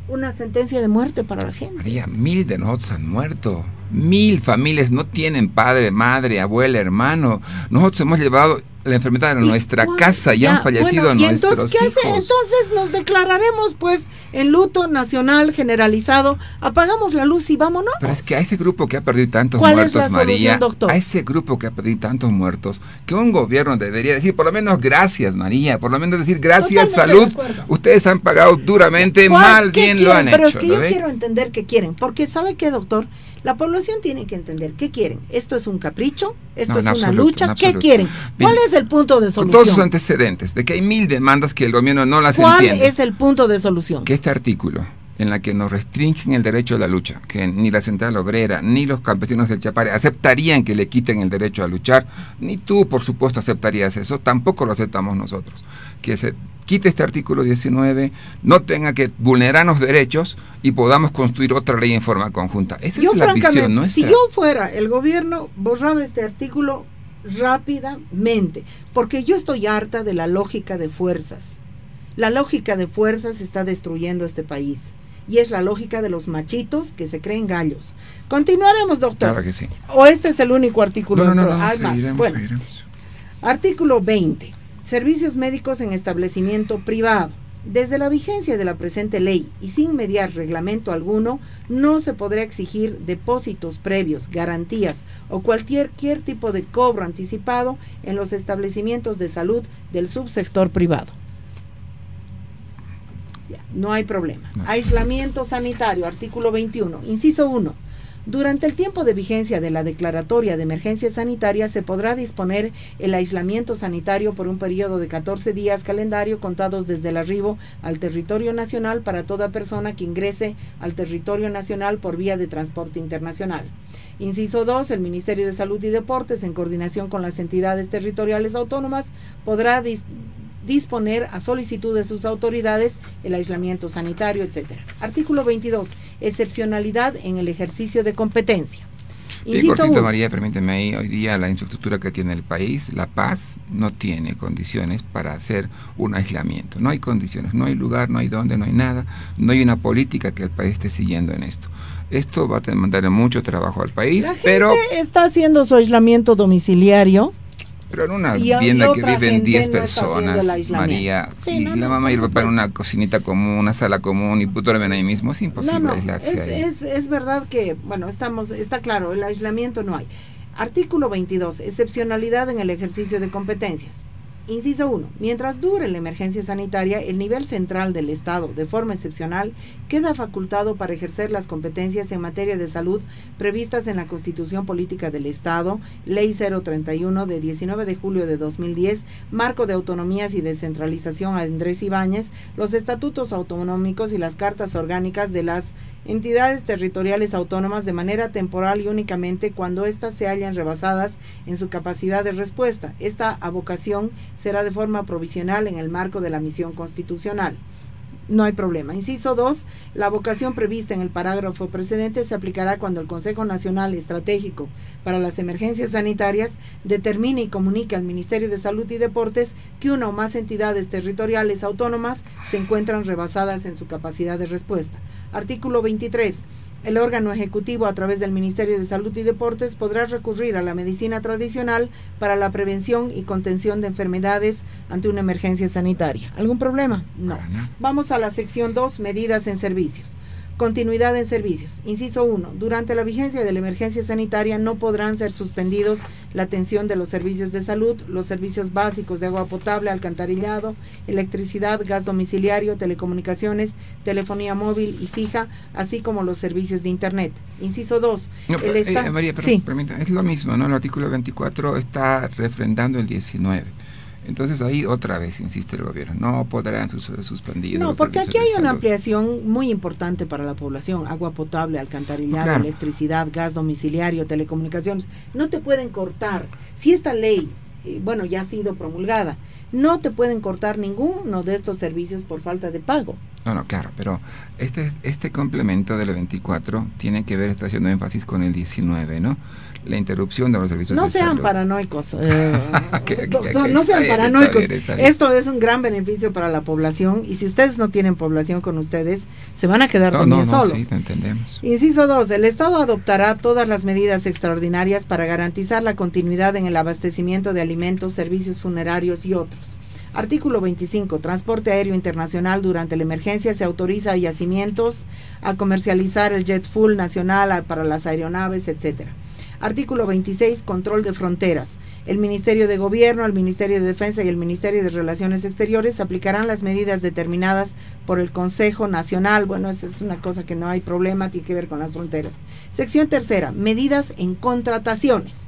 una sentencia de muerte para la gente. María, mil de nosotros han muerto. Mil familias no tienen padre, madre, abuela, hermano. Nosotros hemos llevado la enfermedad en nuestra casa y han fallecido nuestros entonces, ¿qué hijos. Entonces nos declararemos pues en luto nacional generalizado, apagamos la luz y vámonos. Pero es que a ese grupo que ha perdido tantos muertos, María, a ese grupo que ha perdido tantos muertos, que un gobierno debería decir por lo menos gracias, María, por lo menos decir gracias, salud. Ustedes han pagado duramente, mal, bien lo han hecho. Pero es que yo quiero entender qué quieren, porque ¿sabe qué, doctor? La población tiene que entender qué quieren. ¿Esto es un capricho? ¿Esto es una lucha? ¿Qué quieren? ¿Cuál es el punto de solución? Con todos sus antecedentes, de que hay mil demandas que el gobierno no las entiende. ¿Cuál es el punto de solución? Que este artículo en la que nos restringen el derecho a la lucha, que ni la central obrera ni los campesinos del Chapare aceptarían que le quiten el derecho a luchar, ni tú por supuesto aceptarías eso, tampoco lo aceptamos nosotros. Que se quite este artículo 19, no tenga que vulnerarnos derechos y podamos construir otra ley en forma conjunta. Esa es la visión nuestra. Si yo fuera el gobierno, borraba este artículo rápidamente, porque yo estoy harta de la lógica de fuerzas. La lógica de fuerzas está destruyendo este país y es la lógica de los machitos que se creen gallos. Continuaremos, doctor. Claro que sí. O este es el único artículo. No, no, no, Hay más. Bueno, artículo 20. Servicios médicos en establecimiento privado. Desde la vigencia de la presente ley y sin mediar reglamento alguno, no se podrá exigir depósitos previos, garantías o cualquier, cualquier tipo de cobro anticipado en los establecimientos de salud del subsector privado. no hay problema. Aislamiento sanitario, artículo 21, inciso 1 durante el tiempo de vigencia de la declaratoria de emergencia sanitaria se podrá disponer el aislamiento sanitario por un periodo de 14 días calendario contados desde el arribo al territorio nacional para toda persona que ingrese al territorio nacional por vía de transporte internacional. Inciso 2. El Ministerio de Salud y Deportes, en coordinación con las entidades territoriales autónomas, podrá disponer a solicitud de sus autoridades el aislamiento sanitario, etcétera. Artículo 22. Excepcionalidad en el ejercicio de competencia. Inciso María, permíteme hoy día la infraestructura que tiene el país, La Paz, no tiene condiciones para hacer un aislamiento. No hay condiciones, no hay lugar, no hay dónde, no hay nada, no hay una política que el país esté siguiendo en esto. Esto va a demandar mucho trabajo al país, la pero... está haciendo su aislamiento domiciliario pero en una vivienda que viven 10 personas, María, y la mamá y el papá en una cocinita común, una sala común y duermen ahí mismo, es imposible aislarse es, ahí. Es, es verdad que, bueno, estamos, está claro, el aislamiento no hay. Artículo 22, excepcionalidad en el ejercicio de competencias. Inciso 1. Mientras dure la emergencia sanitaria, el nivel central del Estado, de forma excepcional, queda facultado para ejercer las competencias en materia de salud previstas en la Constitución Política del Estado, Ley 031 de 19 de julio de 2010, Marco de Autonomías y Descentralización Andrés Ibáñez, los estatutos autonómicos y las cartas orgánicas de las entidades territoriales autónomas de manera temporal y únicamente cuando éstas se hallan rebasadas en su capacidad de respuesta. Esta avocación será de forma provisional en el marco de la misión constitucional. No hay problema. Inciso 2. La vocación prevista en el parágrafo precedente se aplicará cuando el Consejo Nacional Estratégico para las Emergencias Sanitarias determine y comunique al Ministerio de Salud y Deportes que una o más entidades territoriales autónomas se encuentran rebasadas en su capacidad de respuesta. Artículo 23. El órgano ejecutivo, a través del Ministerio de Salud y Deportes, podrá recurrir a la medicina tradicional para la prevención y contención de enfermedades ante una emergencia sanitaria. ¿Algún problema? No. Vamos a la sección 2, medidas en servicios. Continuidad en servicios. Inciso 1. Durante la vigencia de la emergencia sanitaria no podrán ser suspendidos la atención de los servicios de salud, los servicios básicos de agua potable, alcantarillado, electricidad, gas domiciliario, telecomunicaciones, telefonía móvil y fija, así como los servicios de Internet. Inciso 2. Eh, María, sí. es lo mismo, ¿no? El artículo 24 está refrendando el 19. Entonces ahí otra vez insiste el gobierno, no podrán ser suspendidos. No, porque aquí hay una ampliación muy importante para la población, agua potable, alcantarillado, electricidad, gas domiciliario, telecomunicaciones, no te pueden cortar. Si esta ley, eh, bueno, ya ha sido promulgada, no te pueden cortar ninguno de estos servicios por falta de pago. No, no, claro, pero este, este complemento del 24 tiene que ver, está haciendo énfasis con el 19, ¿no? La interrupción de los servicios no sean paranoicos eh, no, sean paranoicos esto es un gran beneficio para la población y si ustedes no tienen población con ustedes se van a quedar también solos sí, entendemos. inciso 2 el estado adoptará todas las medidas extraordinarias para garantizar la continuidad en el abastecimiento de alimentos servicios funerarios y otros Artículo 25. Transporte aéreo internacional durante la emergencia se autoriza a yacimientos a comercializar el jet full nacional para las aeronaves, etcétera. Artículo 26. Control de fronteras. El Ministerio de Gobierno, el Ministerio de Defensa y el Ministerio de Relaciones Exteriores aplicarán las medidas determinadas por el Consejo Nacional. Bueno, eso es una cosa que no hay problema, tiene que ver con las fronteras. Sección tercera. Medidas en contrataciones.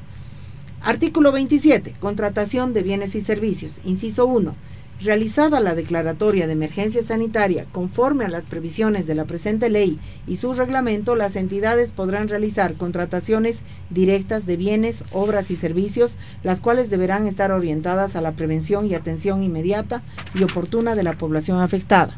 Artículo 27. Contratación de bienes y servicios. Inciso 1 Realizada la declaratoria de emergencia sanitaria conforme a las previsiones de la presente ley y su reglamento, las entidades podrán realizar contrataciones directas de bienes, obras y servicios, las cuales deberán estar orientadas a la prevención y atención inmediata y oportuna de la población afectada.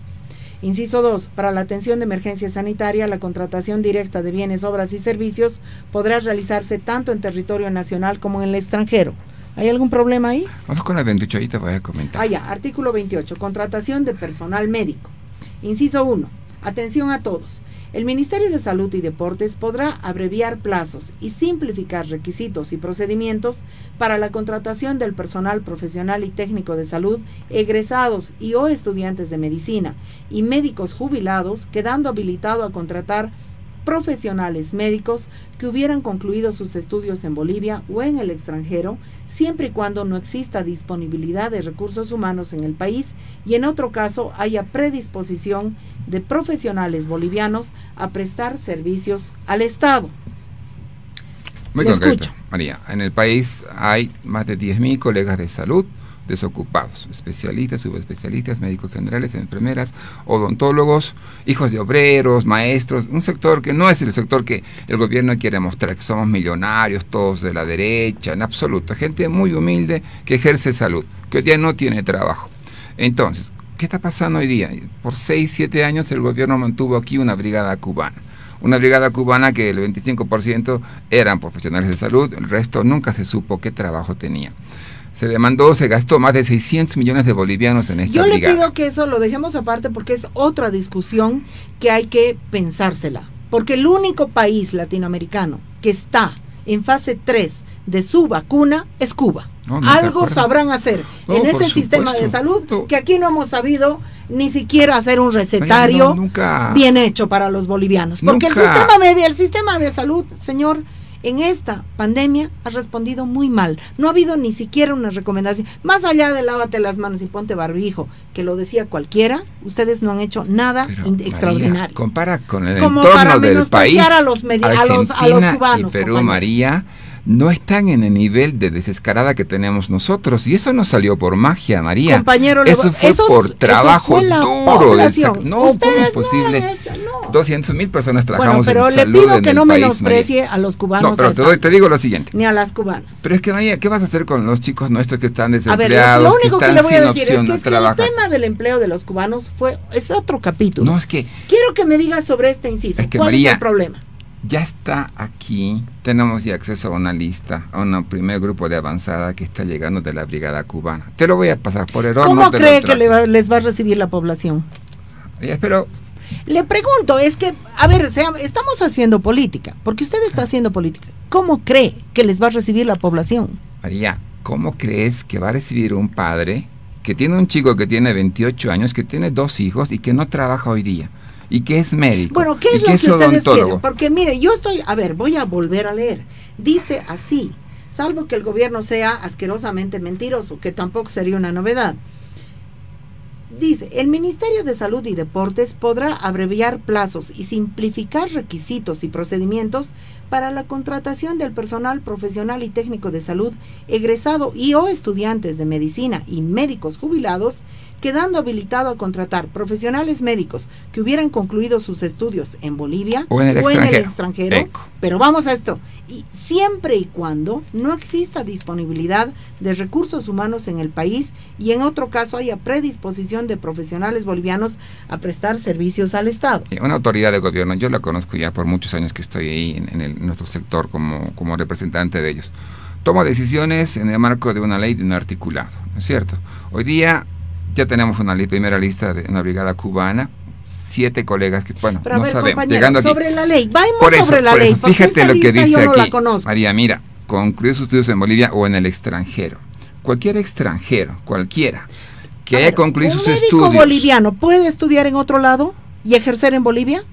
Inciso 2. Para la atención de emergencia sanitaria, la contratación directa de bienes, obras y servicios podrá realizarse tanto en territorio nacional como en el extranjero. ¿Hay algún problema ahí? Vamos con la 28, ahí te voy a comentar. Ah, ya, artículo 28, contratación de personal médico. Inciso 1, atención a todos. El Ministerio de Salud y Deportes podrá abreviar plazos y simplificar requisitos y procedimientos para la contratación del personal profesional y técnico de salud, egresados y o estudiantes de medicina y médicos jubilados, quedando habilitado a contratar profesionales médicos que hubieran concluido sus estudios en Bolivia o en el extranjero, siempre y cuando no exista disponibilidad de recursos humanos en el país y en otro caso haya predisposición de profesionales bolivianos a prestar servicios al Estado. Muy concreto, María. En el país hay más de 10.000 colegas de salud desocupados, especialistas, subespecialistas, médicos generales, enfermeras, odontólogos, hijos de obreros, maestros, un sector que no es el sector que el gobierno quiere mostrar, que somos millonarios, todos de la derecha, en absoluto, gente muy humilde que ejerce salud, que hoy día no tiene trabajo. Entonces, ¿qué está pasando hoy día? Por 6, 7 años el gobierno mantuvo aquí una brigada cubana. Una brigada cubana que el 25% eran profesionales de salud, el resto nunca se supo qué trabajo tenía se demandó, se gastó más de 600 millones de bolivianos en esta Yo le pido que eso lo dejemos aparte porque es otra discusión que hay que pensársela. Porque el único país latinoamericano que está en fase 3 de su vacuna es Cuba. Algo sabrán hacer en ese sistema de salud que aquí no hemos sabido ni siquiera hacer un recetario bien hecho para los bolivianos. Porque el sistema medio, el sistema de salud, señor, en esta pandemia ha respondido muy mal. No ha habido ni siquiera una recomendación. Más allá de lávate las manos y ponte barbijo, que lo decía cualquiera, ustedes no han hecho nada extraordinario. compara con el entorno del país. A los, a los, a los cubanos. Y Perú, María no están en el nivel de desescarada que tenemos nosotros. Y eso no salió por magia, María. Compañero, eso fue por trabajo duro. no, ¿cómo es posible? 200 mil personas trabajamos bueno, pero le pido que no menosprecie a los cubanos. No, pero te, digo lo siguiente. Ni a las cubanas. Pero es que, María, ¿qué vas a hacer con los chicos nuestros que están desempleados? A ver, lo único que, le voy a decir es que, es que el tema del empleo de los cubanos fue es otro capítulo. No, es que... Quiero que me digas sobre este inciso. ¿Cuál es el problema? Ya está aquí, tenemos ya acceso a una lista, a un primer grupo de avanzada que está llegando de la brigada cubana. Te lo voy a pasar por error. ¿Cómo cree que les va a recibir la población? Ya espero. Le pregunto, es que, a ver, estamos haciendo política, porque usted está haciendo política. ¿Cómo cree que les va a recibir la población? María, ¿cómo crees que va a recibir un padre que tiene un chico que tiene 28 años, que tiene dos hijos y que no trabaja hoy día? Y que es médico. Bueno, ¿qué es lo que, ustedes quieren? Porque mire, yo estoy, a ver, voy a volver a leer. Dice así, salvo que el gobierno sea asquerosamente mentiroso, que tampoco sería una novedad. Dice, el Ministerio de Salud y Deportes podrá abreviar plazos y simplificar requisitos y procedimientos para la contratación del personal profesional y técnico de salud egresado y o estudiantes de medicina y médicos jubilados quedando habilitado a contratar profesionales médicos que hubieran concluido sus estudios en Bolivia o en el extranjero. Pero vamos a esto, y siempre y cuando no exista disponibilidad de recursos humanos en el país y en otro caso haya predisposición de profesionales bolivianos a prestar servicios al Estado. Una autoridad de gobierno, yo la conozco ya por muchos años que estoy ahí en, nuestro sector como, como representante de ellos. Toma decisiones en el marco de una ley de un articulado, ¿no es cierto? Hoy día ya tenemos una primera lista de una brigada cubana, siete colegas que, bueno, no sabemos. Llegando sobre la ley, vamos sobre la ley. Fíjate lo que dice aquí. María, mira, concluir sus estudios en Bolivia o en el extranjero. Cualquier extranjero, cualquiera, que haya concluido sus estudios. ¿Un boliviano puede estudiar en otro lado y ejercer en Bolivia?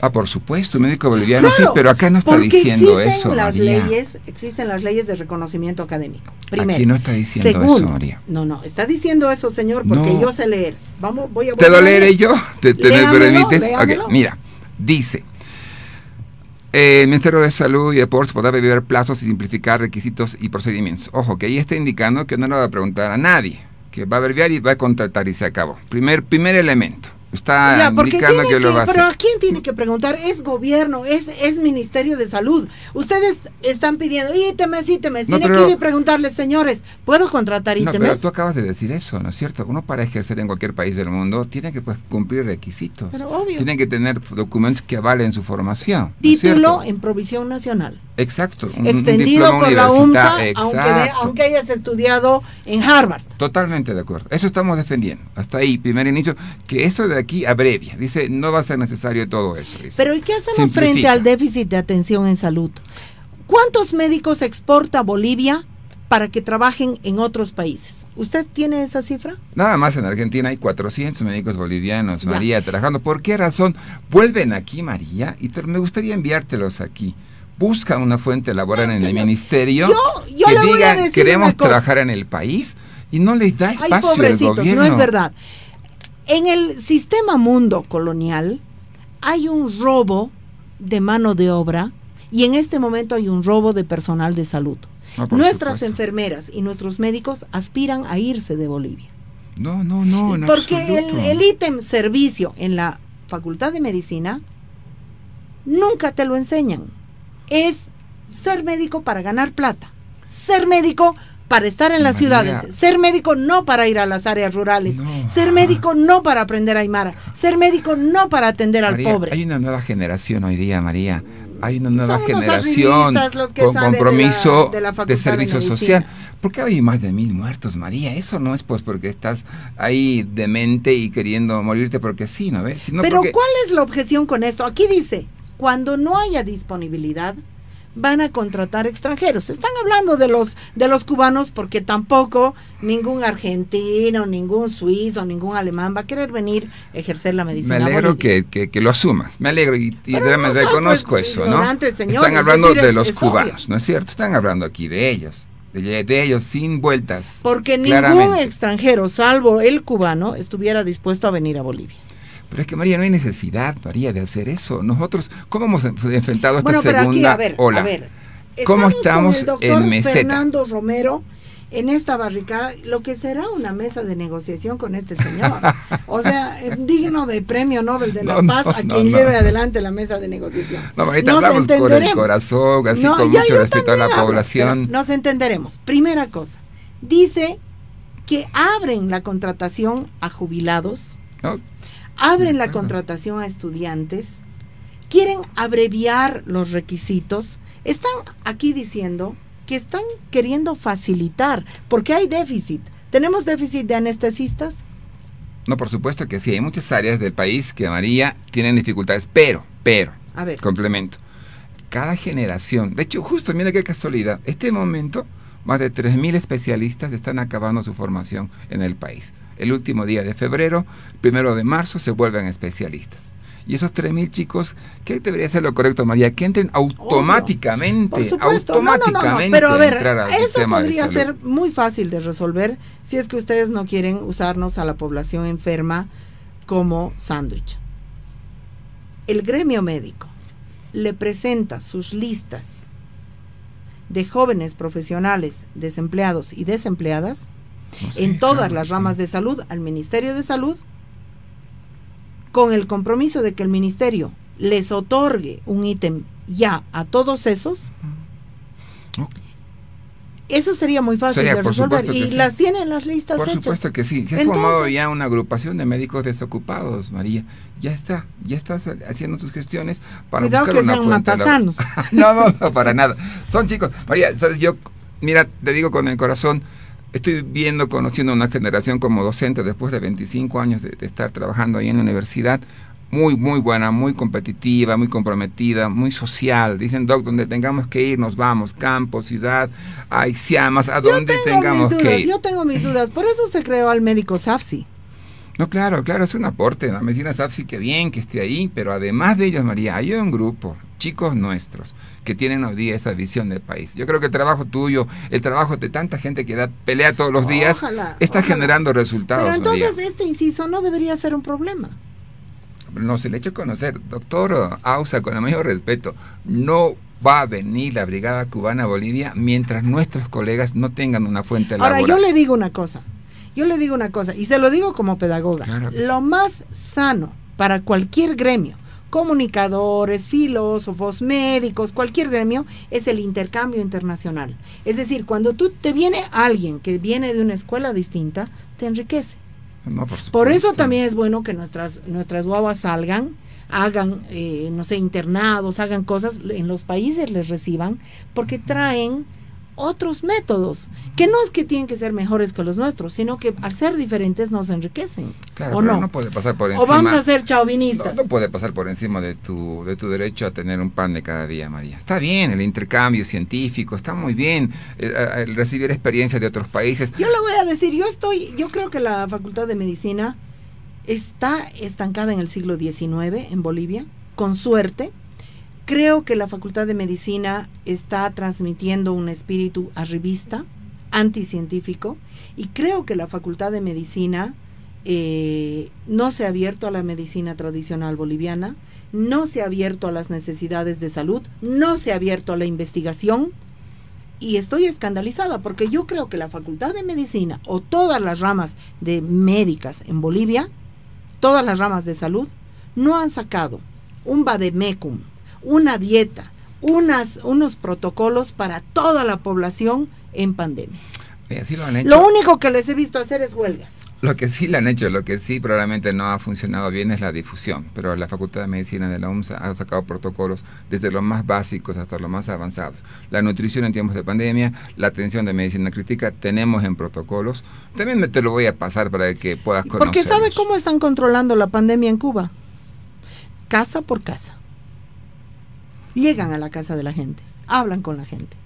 Ah, por supuesto, médico boliviano sí, pero acá no está diciendo eso. Las leyes, existen las leyes de reconocimiento académico. Primero. Aquí no está diciendo eso, María. No, no, está diciendo eso, señor, porque yo sé leer. Vamos, voy a ¿Te lo leeré yo? ¿Te, te permites? mira, dice. Eh, el Ministerio de Salud y Deportes podrá beber plazos y simplificar requisitos y procedimientos. Ojo, que ahí está indicando que no le va a preguntar a nadie, que va a abreviar y va a contratar y se acabó. Primer, primer elemento. Está indicando que, lo va a Pero ¿a quién tiene que preguntar? Es gobierno, es, es Ministerio de Salud. Ustedes están pidiendo ítemes, ítemes. tiene que ir y preguntarles, señores, ¿puedo contratar ítemes? No, pero tú acabas de decir eso, ¿no es cierto? Uno para ejercer en cualquier país del mundo tiene que pues, cumplir requisitos. Pero obvio. Tiene que tener documentos que avalen su formación. Título en provisión nacional. Exacto. Extendido por la UMSA, aunque, aunque hayas estudiado en Harvard. Totalmente de acuerdo. Eso estamos defendiendo. Hasta ahí, primer inicio, que eso de aquí abrevia. Dice, no va a ser necesario todo eso. Pero ¿y qué hacemos frente al déficit de atención en salud? ¿Cuántos médicos exporta Bolivia para que trabajen en otros países? ¿Usted tiene esa cifra? Nada más en Argentina hay 400 médicos bolivianos, María, trabajando. ¿Por qué razón? Vuelven aquí, María, y me gustaría enviártelos aquí. Busca una fuente laboral en el ministerio que diga queremos trabajar en el país y no les da espacio Ay, al gobierno. no es verdad. En el sistema mundo colonial hay un robo de mano de obra y en este momento hay un robo de personal de salud. Nuestras enfermeras y nuestros médicos aspiran a irse de Bolivia. No, no, no. Porque el ítem servicio en la Facultad de Medicina nunca te lo enseñan. Es ser médico para ganar plata. Ser médico para estar en las ciudades, ser médico no para ir a las áreas rurales, ser médico no para aprender aymara, ser médico no para atender al pobre. Hay una nueva generación hoy día, María. Hay una nueva generación con compromiso de, servicio social. ¿Por qué hay más de mil muertos, María? Eso no es pues porque estás ahí demente y queriendo morirte porque sí, ¿no ves? Pero ¿cuál es la objeción con esto? Aquí dice, cuando no haya disponibilidad, van a contratar extranjeros. Están hablando de los de los cubanos porque tampoco ningún argentino, ningún suizo, ningún alemán va a querer venir a ejercer la medicina. Me alegro que, que, lo asumas, me alegro y, y me reconozco pues, eso, ¿no? Están hablando de los cubanos, ¿no es cierto? Están hablando aquí de ellos. De, ellos sin vueltas. Porque ningún extranjero, salvo el cubano, estuviera dispuesto a venir a Bolivia. Pero es que María, no hay necesidad, María, de hacer eso. Nosotros, ¿cómo hemos enfrentado esta segunda a ver, ola? A ver, ¿Cómo estamos con el doctor en meseta? Fernando Romero en esta barricada, lo que será una mesa de negociación con este señor. O sea, digno de premio Nobel de la Paz a quien lleve adelante la mesa de negociación. No, Marita, hablamos con el corazón, así con mucho respeto a la población. Nos entenderemos. Primera cosa, dice que abren la contratación a jubilados abren la contratación a estudiantes, quieren abreviar los requisitos, están aquí diciendo que están queriendo facilitar, porque hay déficit. ¿Tenemos déficit de anestesistas? No, por supuesto que sí. Hay muchas áreas del país que, María, tienen dificultades, pero, pero, a ver. complemento. Cada generación, de hecho, justo, mira qué casualidad, este momento, más de 3.000 especialistas están acabando su formación en el país el último día de febrero, primero de marzo, se vuelven especialistas. Y esos 3.000 chicos, ¿qué debería ser lo correcto, María? Que entren automáticamente, automáticamente Pero a ver, eso podría ser muy fácil de resolver si es que ustedes no quieren usarnos a la población enferma como sándwich. El gremio médico le presenta sus listas de jóvenes profesionales desempleados y desempleadas en todas las ramas de salud al Ministerio de Salud con el compromiso de que el Ministerio les otorgue un ítem ya a todos esos. Eso sería muy fácil de resolver. Y las tienen las listas Por supuesto que sí. Se ha formado ya una agrupación de médicos desocupados, María. Ya está, ya estás haciendo sus gestiones para Cuidado que sean matasanos. no, no, no, para nada. Son chicos. María, ¿sabes? yo, mira, te digo con el corazón, estoy viendo, conociendo una generación como docente después de 25 años de, estar trabajando ahí en la universidad, muy, muy buena, muy competitiva, muy comprometida, muy social. Dicen, Doc, donde tengamos que ir, nos vamos, campo, ciudad, hay siamas, a donde tengamos que ir. Yo tengo mis dudas, por eso se creó al médico SAFSI. No, claro, claro, es un aporte. La medicina SAFSI, que bien que esté ahí, pero además de ellos, María, hay un grupo, chicos nuestros, que tienen hoy día esa visión del país. Yo creo que el trabajo tuyo, el trabajo de tanta gente que da pelea todos los días, está generando resultados. Pero entonces este inciso no debería ser un problema. No, se le echa a conocer, doctor Ausa, con el mayor respeto, no va a venir la Brigada Cubana a Bolivia mientras nuestros colegas no tengan una fuente laboral. Ahora, yo le digo una cosa, yo le digo una cosa, y se lo digo como pedagoga, lo más sano para cualquier gremio, comunicadores, filósofos, médicos, cualquier gremio, es el intercambio internacional. Es decir, cuando tú te viene alguien que viene de una escuela distinta, te enriquece. por, eso también es bueno que nuestras, nuestras guaguas salgan, hagan, eh, no sé, internados, hagan cosas, en los países les reciban, porque traen otros métodos, que no es que tienen que ser mejores que los nuestros, sino que al ser diferentes nos enriquecen. Claro, ¿o no? puede pasar por encima. O vamos a ser chauvinistas. No, puede pasar por encima de tu, de tu derecho a tener un pan de cada día, María. Está bien el intercambio científico, está muy bien el, eh, el recibir experiencias de otros países. Yo le voy a decir, yo estoy, yo creo que la Facultad de Medicina está estancada en el siglo XIX en Bolivia, con suerte Creo que la Facultad de Medicina está transmitiendo un espíritu arribista, anticientífico, y creo que la Facultad de Medicina eh, no se ha abierto a la medicina tradicional boliviana, no se ha abierto a las necesidades de salud, no se ha abierto a la investigación. Y estoy escandalizada porque yo creo que la Facultad de Medicina o todas las ramas de médicas en Bolivia, todas las ramas de salud, no han sacado un vademecum, una dieta, unas, unos protocolos para toda la población en pandemia. Lo único que les he visto hacer es huelgas. Lo que sí le han hecho, lo que sí probablemente no ha funcionado bien es la difusión, pero la Facultad de Medicina de la UMSA ha sacado protocolos desde los más básicos hasta los más avanzados. La nutrición en tiempos de pandemia, la atención de medicina crítica, tenemos en protocolos. También te lo voy a pasar para que puedas conocer. Porque ¿sabe cómo están controlando la pandemia en Cuba? Casa por casa. Llegan a la casa de la gente, hablan con la gente,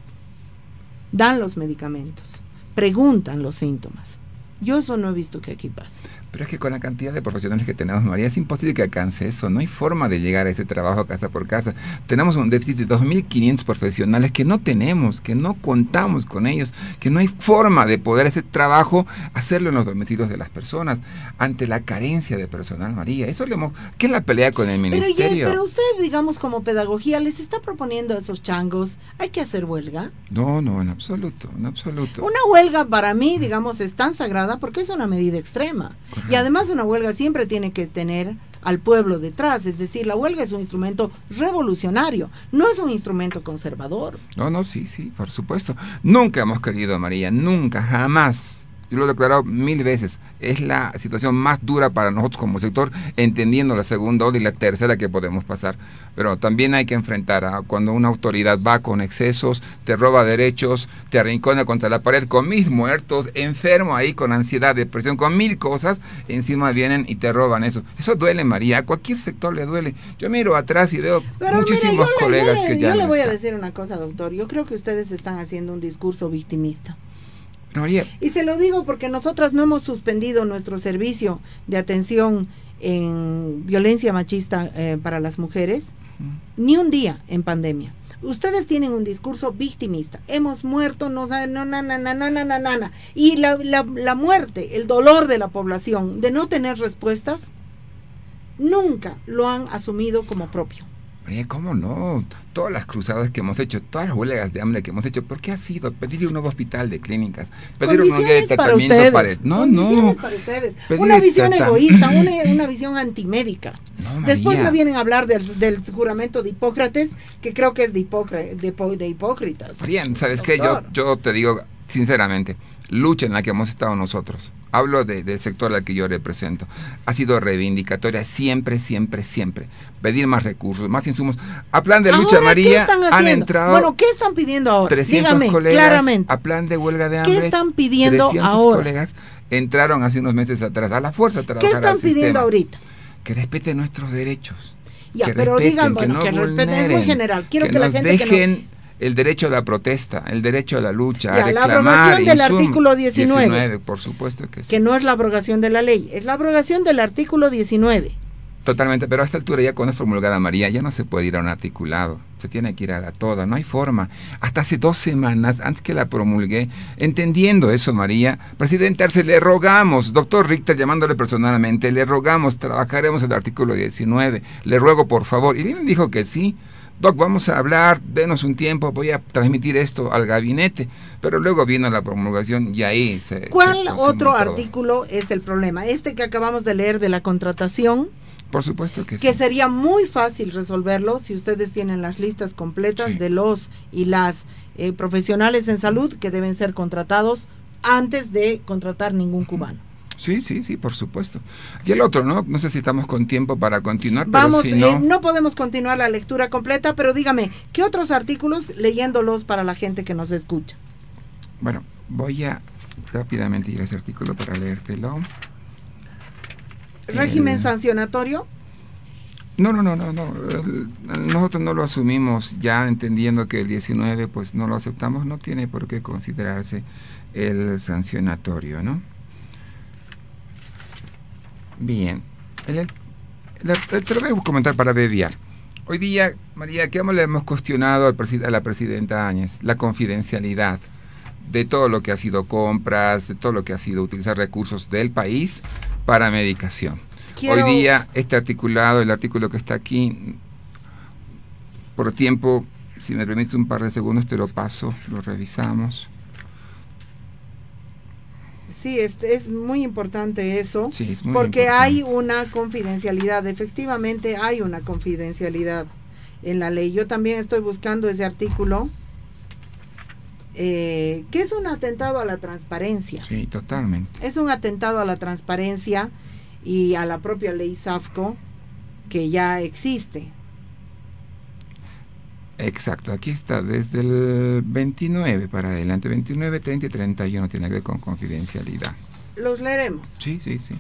dan los medicamentos, preguntan los síntomas yo eso no he visto que aquí pase. Pero es que con la cantidad de profesionales que tenemos, María, es imposible que alcance eso. No hay forma de llegar a ese trabajo casa por casa. Tenemos un déficit de 2.500 profesionales que no tenemos, que no contamos con ellos, que no hay forma de poder ese trabajo hacerlo en los domicilios de las personas ante la carencia de personal, María. Eso le hemos... ¿Qué es la pelea con el ministerio? Pero, usted, digamos, como pedagogía, les está proponiendo a esos changos, ¿hay que hacer huelga? No, no, en absoluto, en absoluto. Una huelga para mí, digamos, es tan sagrada porque es una medida extrema. Y además una huelga siempre tiene que tener al pueblo detrás, es decir, la huelga es un instrumento revolucionario, no es un instrumento conservador. No, no, sí, sí, por supuesto. Nunca hemos querido, María, nunca, jamás yo lo he declarado mil veces, es la situación más dura para nosotros como sector, entendiendo la segunda ola y la tercera que podemos pasar. Pero también hay que enfrentar a cuando una autoridad va con excesos, te roba derechos, te arrincona contra la pared con mis muertos, enfermo ahí con ansiedad, depresión, con mil cosas, encima vienen y te roban eso. Eso duele, María, a cualquier sector le duele. Yo miro atrás y veo muchísimos colegas que ya... Yo le voy a decir una cosa, doctor, yo creo que ustedes están haciendo un discurso victimista. Y se lo digo porque nosotras no hemos suspendido nuestro servicio de atención en violencia machista eh, para las mujeres ni un día en pandemia. Ustedes tienen un discurso victimista. Hemos muerto, no, no, na, na, na, na, na, na, Y la, la, la muerte, el dolor de la población de no tener respuestas, nunca lo han asumido como propio. ¿Cómo no? Todas las cruzadas que hemos hecho, todas las huelgas de hambre que hemos hecho, ¿por qué ha sido? Pedir un nuevo hospital de clínicas, pedir un nuevo de tratamiento para, No, no. Para ustedes. Una visión egoísta, una, visión antimédica. Después me vienen a hablar del, juramento de Hipócrates, que creo que es de, de, hipócritas. Bien, ¿sabes qué? Yo, yo te digo sinceramente, lucha en la que hemos estado nosotros, hablo del sector al que yo represento, ha sido reivindicatoria siempre, siempre, siempre. Pedir más recursos, más insumos. A plan de lucha, María, han entrado. Bueno, ¿qué están pidiendo ahora? 300 colegas claramente. A plan de huelga de hambre. ¿Qué están pidiendo ahora? colegas entraron hace unos meses atrás a la fuerza a trabajar ¿Qué están pidiendo ahorita? Que respeten nuestros derechos. Ya, pero digan, bueno, que, respeten, es muy general. Quiero que, la gente dejen el derecho a la protesta, el derecho a la lucha, a reclamar. La abrogación del artículo 19, Por supuesto que sí. Que no es la abrogación de la ley, es la abrogación del artículo 19. Totalmente, pero a esta altura ya cuando es formulada María ya no se puede ir a un articulado, se tiene que ir a la toda, no hay forma. Hasta hace dos semanas, antes que la promulgué, entendiendo eso María, presidente Arce, le rogamos, doctor Richter llamándole personalmente, le rogamos, trabajaremos el artículo 19, le ruego por favor, y él dijo que sí, Doc, vamos a hablar, denos un tiempo, voy a transmitir esto al gabinete, pero luego vino la promulgación y ahí se... ¿Cuál otro artículo es el problema? Este que acabamos de leer de la contratación. Por supuesto que, que sería muy fácil resolverlo si ustedes tienen las listas completas de los y las eh, profesionales en salud que deben ser contratados antes de contratar ningún cubano. Sí, sí, sí, por supuesto. Y el otro, ¿no? No sé si estamos con tiempo para continuar. Vamos, pero si no... Eh, no podemos continuar la lectura completa, pero dígame, ¿qué otros artículos leyéndolos para la gente que nos escucha? Bueno, voy a rápidamente ir a ese artículo para leértelo. ¿Régimen sancionatorio? No, no, no, no, no. Nosotros no lo asumimos ya entendiendo que el 19 pues no lo aceptamos, no tiene por qué considerarse el sancionatorio, ¿no? Bien. te lo voy a comentar para bebiar. Hoy día, María, ¿qué le hemos cuestionado a la presidenta Áñez? La confidencialidad de todo lo que ha sido compras, de todo lo que ha sido utilizar recursos del país para medicación. Hoy día, este articulado, el artículo que está aquí, por tiempo, si me permites un par de segundos, te lo paso, lo revisamos. Sí, es, es muy importante eso, porque hay una confidencialidad, efectivamente hay una confidencialidad en la ley. Yo también estoy buscando ese artículo. eh, que es un atentado a la transparencia. Sí, totalmente. Es un atentado a la transparencia y a la propia ley SAFCO que ya existe. Exacto, aquí está, desde el 29 para adelante, 29, 30 y 31 tiene que ver con confidencialidad. Los leeremos. Sí, sí, sí.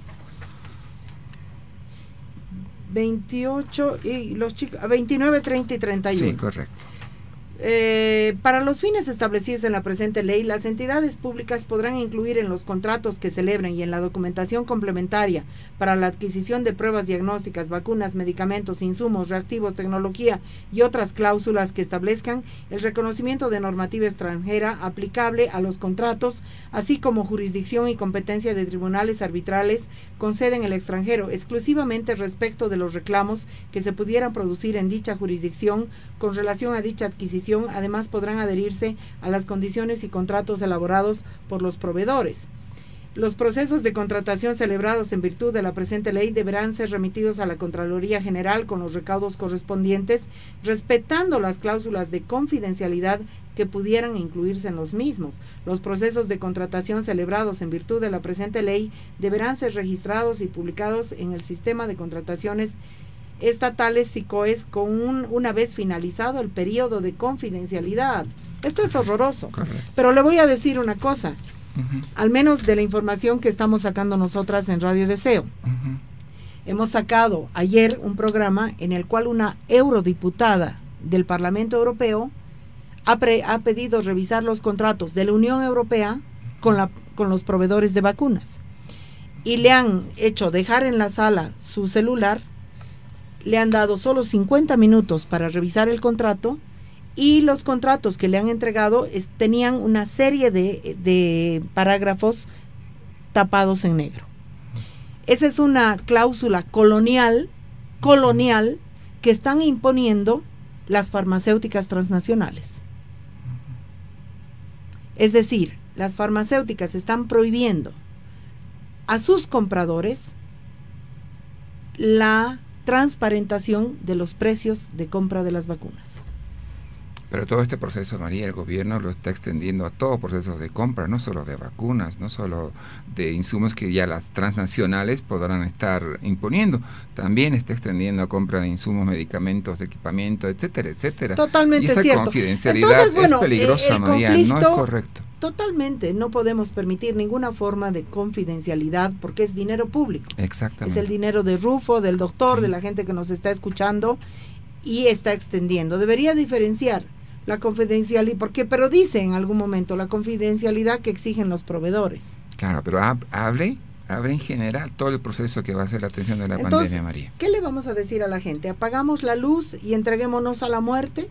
28 y los chicos, 29, 30 y 31. Sí, correcto. Eh, para los fines establecidos en la presente ley, las entidades públicas podrán incluir en los contratos que celebren y en la documentación complementaria para la adquisición de pruebas diagnósticas, vacunas, medicamentos, insumos, reactivos, tecnología y otras cláusulas que establezcan el reconocimiento de normativa extranjera aplicable a los contratos, así como jurisdicción y competencia de tribunales arbitrales con sede en el extranjero, exclusivamente respecto de los reclamos que se pudieran producir en dicha jurisdicción con relación a dicha adquisición, además podrán adherirse a las condiciones y contratos elaborados por los proveedores. Los procesos de contratación celebrados en virtud de la presente ley deberán ser remitidos a la Contraloría General con los recaudos correspondientes, respetando las cláusulas de confidencialidad que pudieran incluirse en los mismos. Los procesos de contratación celebrados en virtud de la presente ley deberán ser registrados y publicados en el sistema de contrataciones estatales SICOES con un, una vez finalizado el periodo de confidencialidad. Esto es horroroso. Pero le voy a decir una cosa, al menos de la información que estamos sacando nosotras en Radio Deseo. Hemos sacado ayer un programa en el cual una eurodiputada del Parlamento Europeo ha, ha pedido revisar los contratos de la Unión Europea con, la, con los proveedores de vacunas. Y le han hecho dejar en la sala su celular le han dado solo 50 minutos para revisar el contrato y los contratos que le han entregado tenían una serie de, de parágrafos tapados en negro. Esa es una cláusula colonial, colonial, que están imponiendo las farmacéuticas transnacionales. Es decir, las farmacéuticas están prohibiendo a sus compradores la transparentación de los precios de compra de las vacunas. Pero todo este proceso, María, el gobierno lo está extendiendo a todo proceso de compra, no solo de vacunas, no solo de insumos que ya las transnacionales podrán estar imponiendo, también está extendiendo a compra de insumos, medicamentos, equipamiento, etcétera, etcétera. Totalmente y esa cierto. confidencialidad es peligrosa, María, no es correcto. Totalmente, no podemos permitir ninguna forma de confidencialidad porque es dinero público. Exactamente. Es el dinero de Rufo, del doctor, de la gente que nos está escuchando y está extendiendo. Debería diferenciar la confidencialidad, porque, pero dice en algún momento la confidencialidad que exigen los proveedores. Claro, pero hable, hable en general todo el proceso que va a ser la atención de la pandemia, María. ¿Qué le vamos a decir a la gente? ¿Apagamos la luz y entreguémonos a la muerte?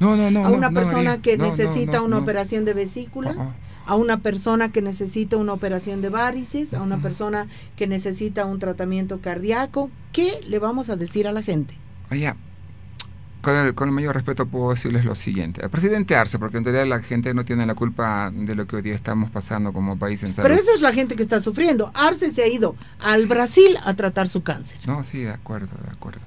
No, no, no. A una persona que necesita una operación de vesícula. A una persona que necesita una operación de varices, a una persona que necesita un tratamiento cardíaco, ¿qué le vamos a decir a la gente? Oye, con el, con el, mayor respeto puedo decirles lo siguiente. El presidente Arce, porque en realidad la gente no tiene la culpa de lo que hoy día estamos pasando como país en salud. Pero esa es la gente que está sufriendo. Arce se ha ido al Brasil a tratar su cáncer. No, sí, de acuerdo, de acuerdo.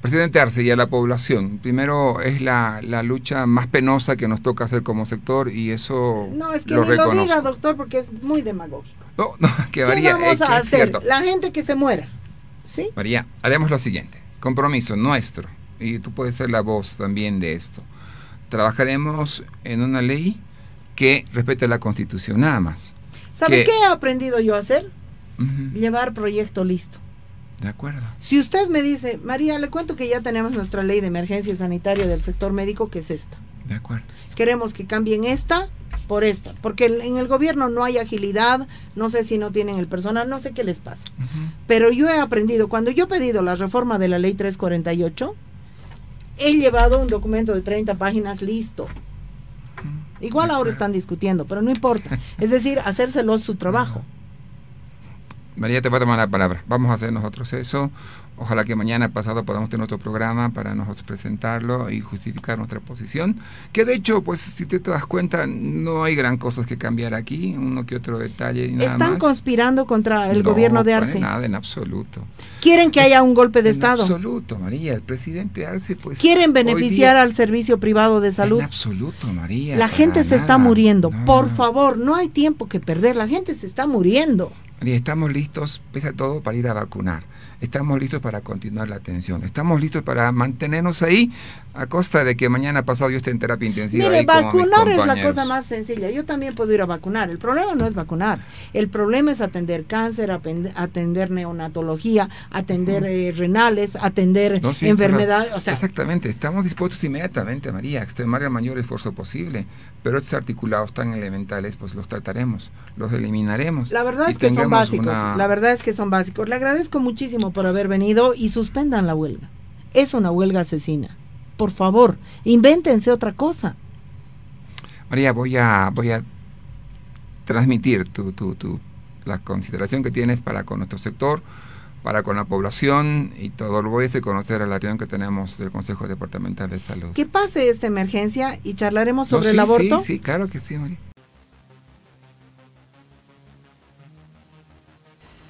Presidente Arce y a la población, primero es la, la, lucha más penosa que nos toca hacer como sector y eso No, es que lo ni lo diga, doctor, porque es muy demagógico. No, no, que varía. ¿Qué vamos a hacer? La gente que se muera, ¿sí? María, haremos lo siguiente. Compromiso nuestro, y tú puedes ser la voz también de esto. Trabajaremos en una ley que respete la Constitución, nada más. ¿Sabe qué he aprendido yo a hacer? Llevar proyecto listo. De acuerdo. Si usted me dice, María, le cuento que ya tenemos nuestra ley de emergencia sanitaria del sector médico, que es esta. De acuerdo. Queremos que cambien esta por esta, porque en el gobierno no hay agilidad, no sé si no tienen el personal, no sé qué les pasa. Pero yo he aprendido, cuando yo he pedido la reforma de la ley 348, he llevado un documento de 30 páginas listo. Igual ahora están discutiendo, pero no importa. Es decir, hacérselo su trabajo. María te va a tomar la palabra. Vamos a hacer nosotros eso. Ojalá que mañana pasado podamos tener nuestro programa para nosotros presentarlo y justificar nuestra posición. Que de hecho, pues si te das cuenta, no hay gran cosas que cambiar aquí, uno que otro detalle. Y nada Están conspirando contra el gobierno de Arce. Nada, en absoluto. Quieren que haya un golpe de Estado. En absoluto, María. El presidente Arce, pues. Quieren beneficiar al servicio privado de salud. En absoluto, María. La gente se está muriendo. Por favor, no hay tiempo que perder. La gente se está muriendo. María, estamos listos, pese a todo, para ir a vacunar estamos listos para continuar la atención, estamos listos para mantenernos ahí a costa de que mañana pasado yo esté en terapia intensiva. Mire, vacunar es la cosa más sencilla. Yo también puedo ir a vacunar. El problema no es vacunar. El problema es atender cáncer, atender neonatología, atender eh, renales, atender enfermedades. O sea, exactamente. Estamos dispuestos inmediatamente, María, a extremar el mayor esfuerzo posible. Pero estos articulados tan elementales, pues los trataremos, los eliminaremos. La verdad es que son básicos. La verdad es que son básicos. Le agradezco muchísimo por haber venido y suspendan la huelga. Es una huelga asesina por favor, invéntense otra cosa. María, voy a, voy a transmitir tu, tu, tu, la consideración que tienes para con nuestro sector, para con la población y todo lo voy a hacer conocer a la reunión que tenemos del Consejo Departamental de Salud. Que pase esta emergencia y charlaremos sobre el aborto. Sí, sí, claro que sí, María.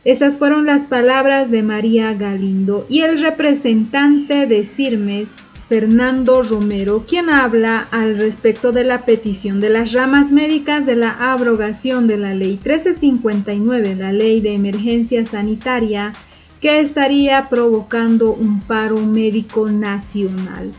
Esas fueron las palabras de María Galindo y el representante de Sirmes, Fernando Romero, quien habla al respecto de la petición de las ramas médicas de la abrogación de la ley 1359, la ley de emergencia sanitaria, que estaría provocando un paro médico nacional.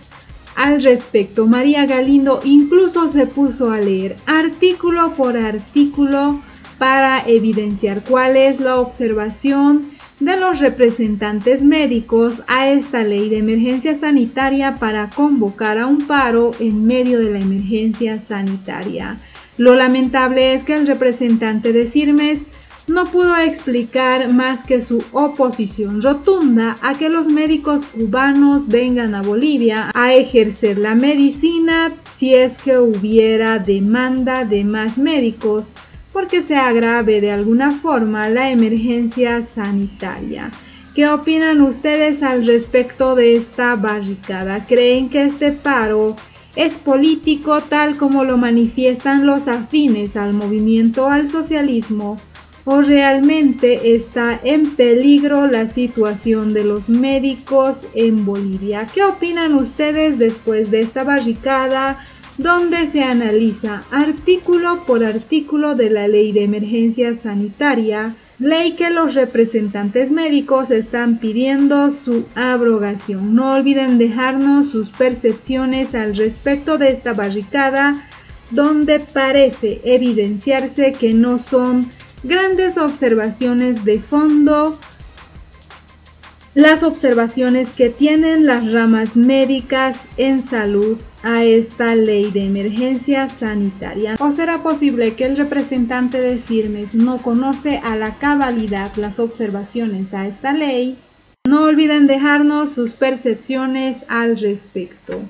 Al respecto, María Galindo incluso se puso a leer artículo por artículo para evidenciar cuál es la observación de los representantes médicos a esta ley de emergencia sanitaria para convocar a un paro en medio de la emergencia sanitaria. Lo lamentable es que el representante de Sirmes no pudo explicar más que su oposición rotunda a que los médicos cubanos vengan a Bolivia a ejercer la medicina si es que hubiera demanda de más médicos porque se agrave de alguna forma la emergencia sanitaria. ¿Qué opinan ustedes al respecto de esta barricada? ¿Creen que este paro es político tal como lo manifiestan los afines al movimiento al socialismo? ¿O realmente está en peligro la situación de los médicos en Bolivia? ¿Qué opinan ustedes después de esta barricada? Donde se analiza artículo por artículo de la ley de emergencia sanitaria, ley que los representantes médicos están pidiendo su abrogación. No olviden dejarnos sus percepciones al respecto de esta barricada, donde parece evidenciarse que no son grandes observaciones de fondo las observaciones que tienen las ramas médicas en salud a esta ley de emergencia sanitaria. ¿O será posible que el representante de CIRMES no conoce a la cabalidad las observaciones a esta ley? No olviden dejarnos sus percepciones al respecto.